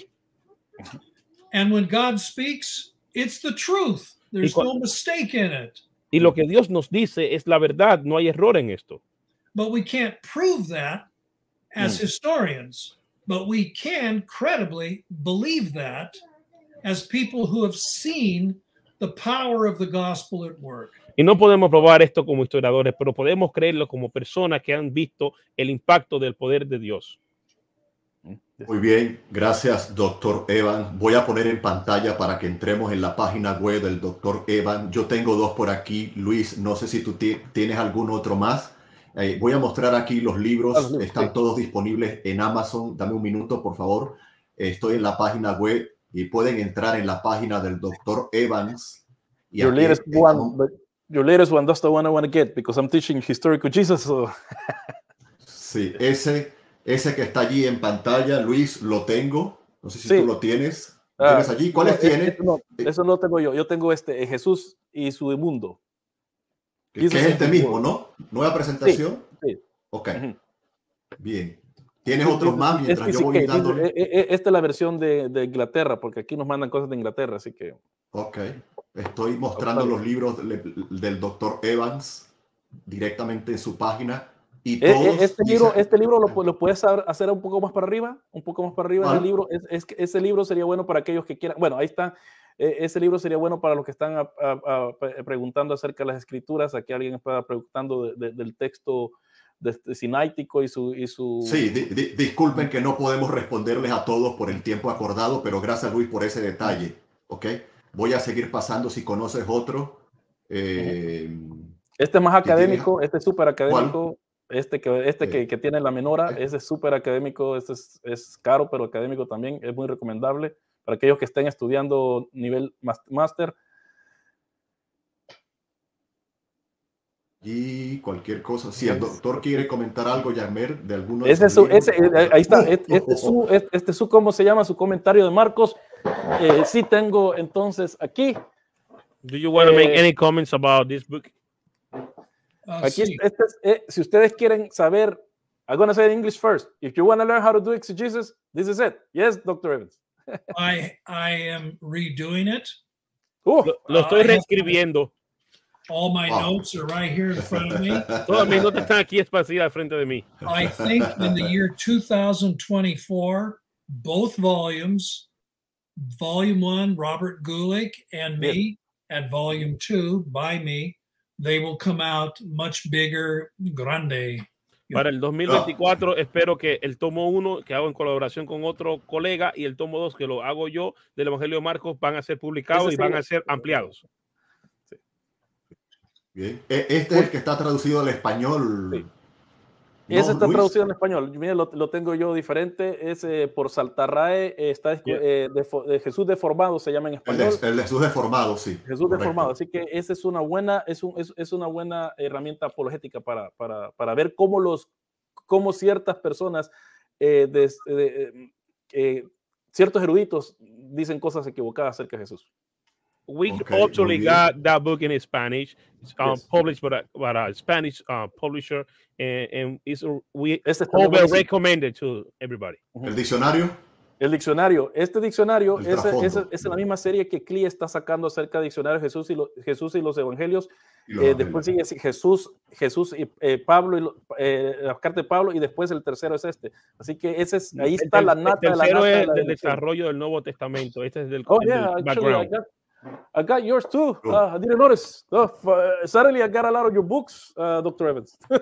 And when God speaks, it's the truth. There's cuan- no mistake in it. Y lo que Dios nos dice es la verdad, no hay error en esto. But we can't prove that as historians, but we can credibly believe that as people who have seen the power of the gospel at work. Y no podemos probar esto como historiadores, pero podemos creerlo como personas que han visto el impacto del poder de Dios. Muy bien, gracias, doctor Evan. Voy a poner en pantalla para que entremos en la página web del doctor Evan. Yo tengo dos por aquí. Luis, no sé si tú ti- tienes algún otro más. Eh, voy a mostrar aquí los libros. Ah, los libros, Están sí. todos disponibles en Amazon. Dame un minuto, por favor. Estoy en la página web y pueden entrar en la página del doctor Evans. Y Your latest one, but your latest one, that's the one I want to get because I'm teaching historical Jesus. So Sí, ese, ese que está allí en pantalla, Luis, lo tengo. No sé si Sí. tú lo tienes. Ah, ¿Tienes allí? ¿Cuáles no, eh, tienes? eh, no, eso no tengo yo. Yo tengo este eh, Jesús y su mundo. Que, es este is mismo. ¿no? Nueva presentación. sí. Ok, bien. ¿Tienes otros más mientras es- yo sí, voy que- dándole? eh, eh, Esta es la versión de, de Inglaterra, porque aquí nos mandan cosas de Inglaterra, así que Ok, estoy mostrando los libros del, del doctor Evans directamente en su página. Y Eh, todos este dicen- libro, este libro lo, lo puedes hacer un poco más para arriba, un poco más para arriba. ¿Cuál? Ese libro, es, ese libro sería bueno para aquellos que quieran. Bueno, ahí está. Eh, ese libro sería bueno para los que están a- a- a- pre- preguntando acerca de las escrituras. Aquí alguien está preguntando de- de- del texto de, de sináitico y su, y su Sí, di- di- disculpen que no podemos responderles a todos por el tiempo acordado, pero gracias Luis por ese detalle. Ok, voy a seguir pasando si conoces otro. Eh, Este es más tiene- académico, este es súper académico. Este, que, este Eh, que, que tiene la menora, eh. ese es súper académico, este es, es caro, pero académico también, es muy recomendable para aquellos que estén estudiando nivel máster. y cualquier cosa. Si el doctor quiere comentar algo, Yagmer, de alguno de Ese su, ese, eh, ahí está, este, este es su, este es su, ¿cómo se llama? Su comentario de Marcos. Eh, sí tengo entonces aquí, Do you want to make Eh, any comments about this book? Uh, aquí, see, este es, eh, si ustedes quieren saber, I'm going to say it in English first. If you want to learn how to do exegesis, this is it. Yes, Dr. Evans. I I am redoing it. Uh, Lo, lo estoy reescribiendo. All my Wow. notes are right here in front of me. Todas mis notas están aquí esparcidas al frente de mí. I think in the year 2024, both volumes, volume one, Robert Gulick and me, and volume two by me, they will come out much bigger, grande. Para el 2024 espero que el tomo 1 que hago en colaboración con otro colega y el tomo 2 que lo hago yo del Evangelio de Marcos van a ser publicados y van sí. a ser ampliados. Bien. E- Este es el que está traducido al español. Sí. ¿No, Ese está Luis? traducido en español. Mire, lo, lo tengo yo diferente. Ese por Saltarrae eh, está eh, de, de Jesús deformado se llama en El español. el de Jesús deformado, sí. Jesús correcto. deformado. Así que esa es una buena, es, un- es, es una buena herramienta apologética para, para, para ver cómo los, cómo ciertas personas, eh, de- eh, eh, ciertos eruditos dicen cosas equivocadas acerca de Jesús. We Okay, actually got that book in Spanish. It's um, Yes. published by a, by a Spanish uh, publisher and, and it's, we Este buenísimo. recommended to everybody. El diccionario. El diccionario. Este diccionario es, es, es, la misma serie que CLI está sacando acerca del diccionario Jesús y, lo, Jesús y los evangelios. Y los eh, después sigue Jesús, Jesús y eh, Pablo, y, eh, la carta de Pablo, y después el tercero es este. Así que ese es, ahí está el, la nata el de la tercero nata es de la del desarrollo del Nuevo Testamento. Este es del, Oh, del yeah, I background. got, I got yours too. Uh, I didn't notice. Oh, f- uh, suddenly I got a lot of your books, uh, Dr. Evans. I,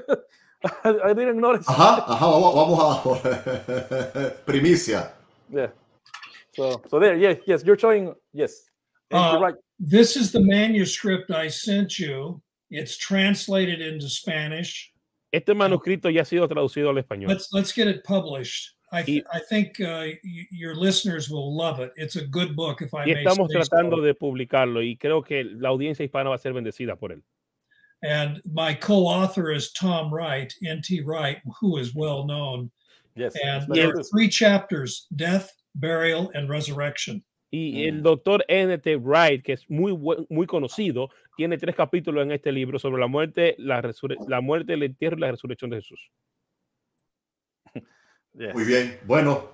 I didn't notice. Ajá, ajá, vamos, vamos a primicia. Yeah. So, so there, yeah, yes, you're showing, yes. Uh, you're right. This is the manuscript I sent you. It's translated into Spanish. Este manuscrito ya ha sido traducido al español. Let's let's get it published. I, Y- I think uh, your listeners will love it. It's a good book, if I Y may estamos tratando de publicarlo y creo que la audiencia hispana va a ser bendecida por él. And my co-author is Tom Wright, N.T. Wright, who is well known. Yes. And there are three chapters: death, burial, and resurrection. Y el doctor N.T. Wright, que es muy, muy conocido, tiene tres capítulos en este libro sobre la muerte, la, la muerte, el entierro y la resurrección de Jesús. Yes. Muy bien, bueno,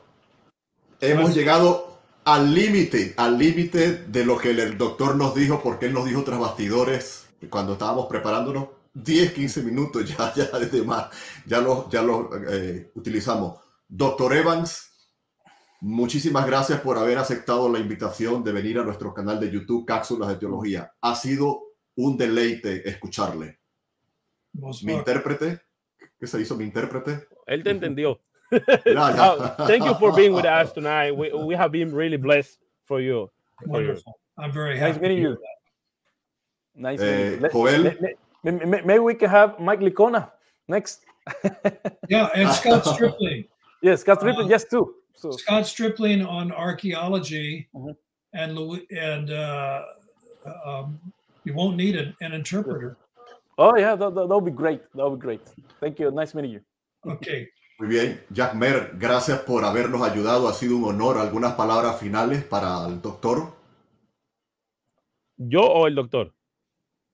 hemos llegado al límite, al límite de lo que el doctor nos dijo, porque él nos dijo tras bastidores, cuando estábamos preparándonos, 10, 15 minutos ya, ya de más, ya lo, ya lo eh, utilizamos. Doctor Evans, muchísimas gracias por haber aceptado la invitación de venir a nuestro canal de YouTube, Cápsulas de Teología. Ha sido un deleite escucharle. Mi intérprete, ¿qué se hizo mi intérprete? Él te entendió. Ya, ya. Oh, thank you for being with us tonight. We, we have been really blessed for you. For you. I'm very Nice happy. meeting to you. that. Nice. Eh, meeting you. Joel. let- let- may- may- Maybe we can have Mike Licona next. Yeah, and Scott Stripling. yes, Scott Uh, yes, too. So, Scott Stripling on archaeology, Mhm. and Louis, and uh, um, you won't need an, an interpreter. oh, yeah, that, that, that'll be great. That'll be great. Thank you. Nice meeting you. Okay. Muy bien, Jack Mer, gracias por habernos ayudado. Ha sido un honor. ¿Algunas palabras finales para el doctor? ¿Yo o el doctor?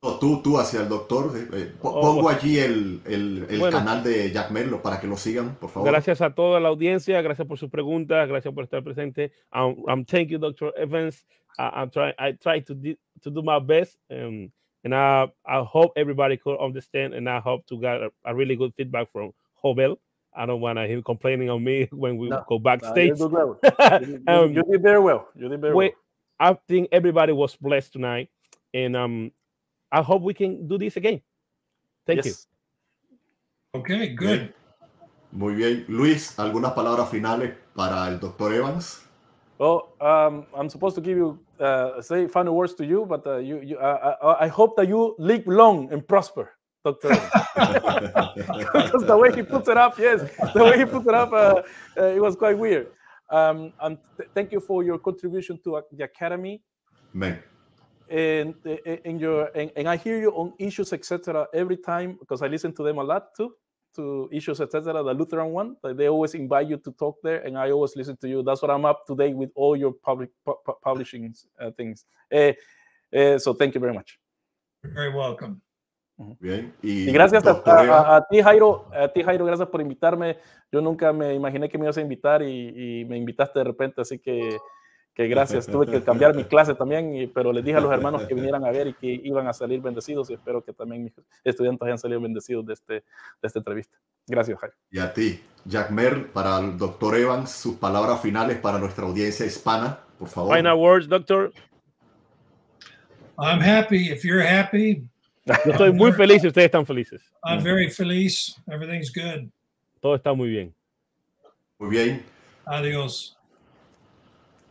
No, tú, tú hacia el doctor. eh, eh, Oh, pongo bueno. allí el, el- el Bueno. canal de Jack Mer lo- para que lo sigan, por favor. Gracias a toda la audiencia, gracias por sus preguntas, gracias por estar presente. Um, um, thank you, Dr. Evans. I, I'm trying. I try to di- to do my best, um, and I I hope everybody could understand, and I hope to get a, a really good feedback from Hobel. I don't want to hear complaining on me when we No, go you backstage. did well. You did- you- Um, you did very well. You did very we, well. I think everybody was blessed tonight, and um, I hope we can do this again. Thank you. Okay. Good. Muy bien. Luis, ¿algunas palabras finales para el doctor Evans? Well, um, I'm supposed to give you uh, say final words to you, but uh, you, you uh, I, I hope that you live long and prosper, Doctor. because the way he puts it up, yes, the way he puts it up, uh, uh, it was quite weird. Um, and th- thank you for your contribution to uh, the academy. Amén. And uh, in your and, and I hear you on issues, etc. Every time because I listen to them a lot too. To issues, etc. The Lutheran one, like, they always invite you to talk there, and I always listen to you. That's what I'm up to date with all your public pu- pu- publishing uh, things. Eh, eh, so thank you very much. You're very welcome. Bien. Y, Y gracias a, ti, Jairo. A ti, Jairo, gracias por invitarme. Yo nunca me imaginé que me ibas a invitar y, y me invitaste de repente, así que, que gracias. Tuve que cambiar mi clase también, y- pero les dije a los hermanos que vinieran a ver y que iban a salir bendecidos y espero que también mis estudiantes hayan salido bendecidos de, este, de esta entrevista. Gracias, Jairo. y a ti, Jack Mer, para el doctor Evans, sus palabras finales para nuestra audiencia hispana, por favor. Final words, doctor. I'm happy. If you're happy, Yo estoy muy feliz y ustedes están felices. I'm very feliz. Everything's good. Todo está muy bien. Muy bien. Adios.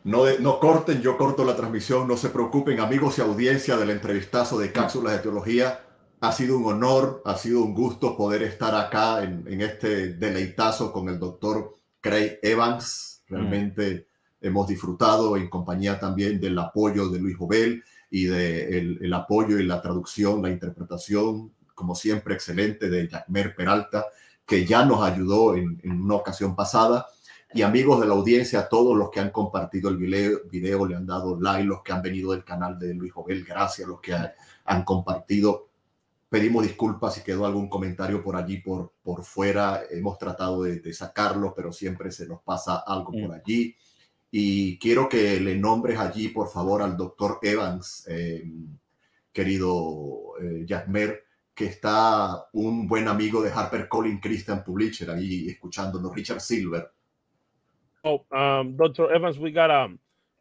No, no corten, yo corto la transmisión, no se preocupen, amigos y audiencia del entrevistazo de Cápsulas de Teología. Ha sido un honor, ha sido un gusto poder estar acá en, en este deleitazo con el doctor Craig Evans. Realmente hemos disfrutado en compañía también del apoyo de Luis Jovel y del el apoyo y la traducción, la interpretación, como siempre, excelente de Jacmer Peralta, que ya nos ayudó en, en una ocasión pasada y amigos de la audiencia, todos los que han compartido el video, video, le han dado like, los que han venido del canal de Luis Jovel, gracias, los que han, han compartido. Pedimos disculpas si quedó algún comentario por allí, por, por fuera. Hemos tratado de, de sacarlo, pero siempre se nos pasa algo por allí. Y quiero que le nombres allí, por favor, al doctor Evans, eh, querido eh, que está un buen amigo de Harper Collins, Christian Publisher, ahí escuchándonos, Richard Silver. Oh, um, Dr. Evans, we got um,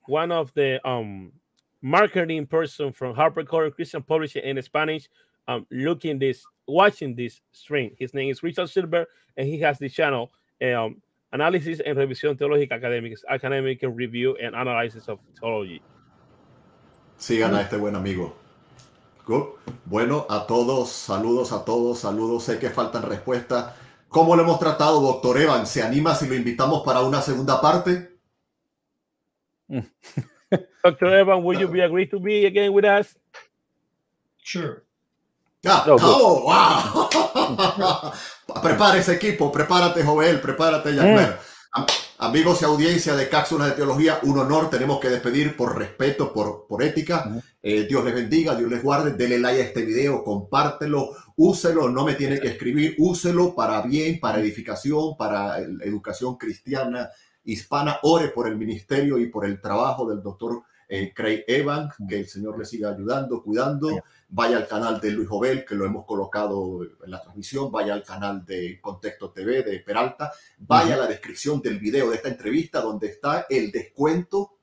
one of the um, marketing person from Harper Collins Christian Publisher in Spanish um, looking this, watching this stream. His name is Richard Silver, and he has the channel um, Análisis en Revisión Teológica Académica, Academic Review and Analysis of Theology. Sigan a este buen amigo. Bueno, a todos, saludos a todos, saludos. Sé que faltan respuestas. ¿Cómo lo hemos tratado, doctor Evan? ¿Se anima si lo invitamos para una segunda parte? Doctor Evan, will you be agree to be again with us? Sure. Ah, oh, wow. Prepárese equipo, prepárate Joel, prepárate Yagmer. Amigos y audiencia de Cápsulas de Teología, un honor, tenemos que despedir por respeto, por, por ética. Eh, Dios les bendiga, Dios les guarde, denle like a este video, compártelo, úselo, no me tiene que escribir, úselo para bien, para edificación, para educación cristiana hispana. Ore por el ministerio y por el trabajo del doctor eh, Craig Evans, que el Señor le siga ayudando, cuidando vaya al canal de Luis Jovel, que lo hemos colocado en la transmisión, vaya al canal de Contexto TV de Peralta, vaya a la descripción del video de esta entrevista donde está el descuento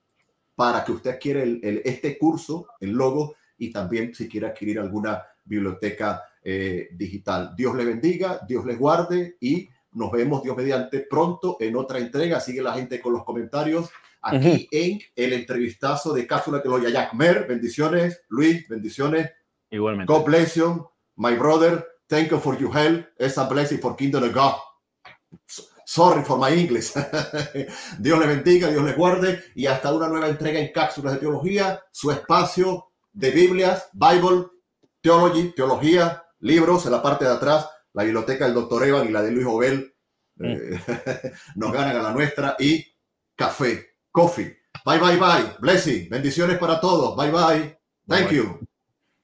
para que usted adquiera el, este curso, el logo, y también si quiere adquirir alguna biblioteca eh, digital. Dios le bendiga, Dios les guarde y nos vemos, Dios mediante, pronto en otra entrega. Sigue la gente con los comentarios aquí en el entrevistazo de Cápsula que lo Jack Mer. Bendiciones, Luis, bendiciones. Igualmente. God bless you, my brother. Thank you for your help. It's a blessing for Kingdom of God. Sorry for my English. Dios le bendiga, Dios le guarde y hasta una nueva entrega en cápsulas de teología, su espacio de Biblias, Bible, Theology, teología, libros en la parte de atrás, la biblioteca del doctor Evan y la de Luis Obel mm. eh, nos ganan a la nuestra y café, coffee. Bye, bye, bye. Blessing. Bendiciones para todos. Bye, bye. Thank you.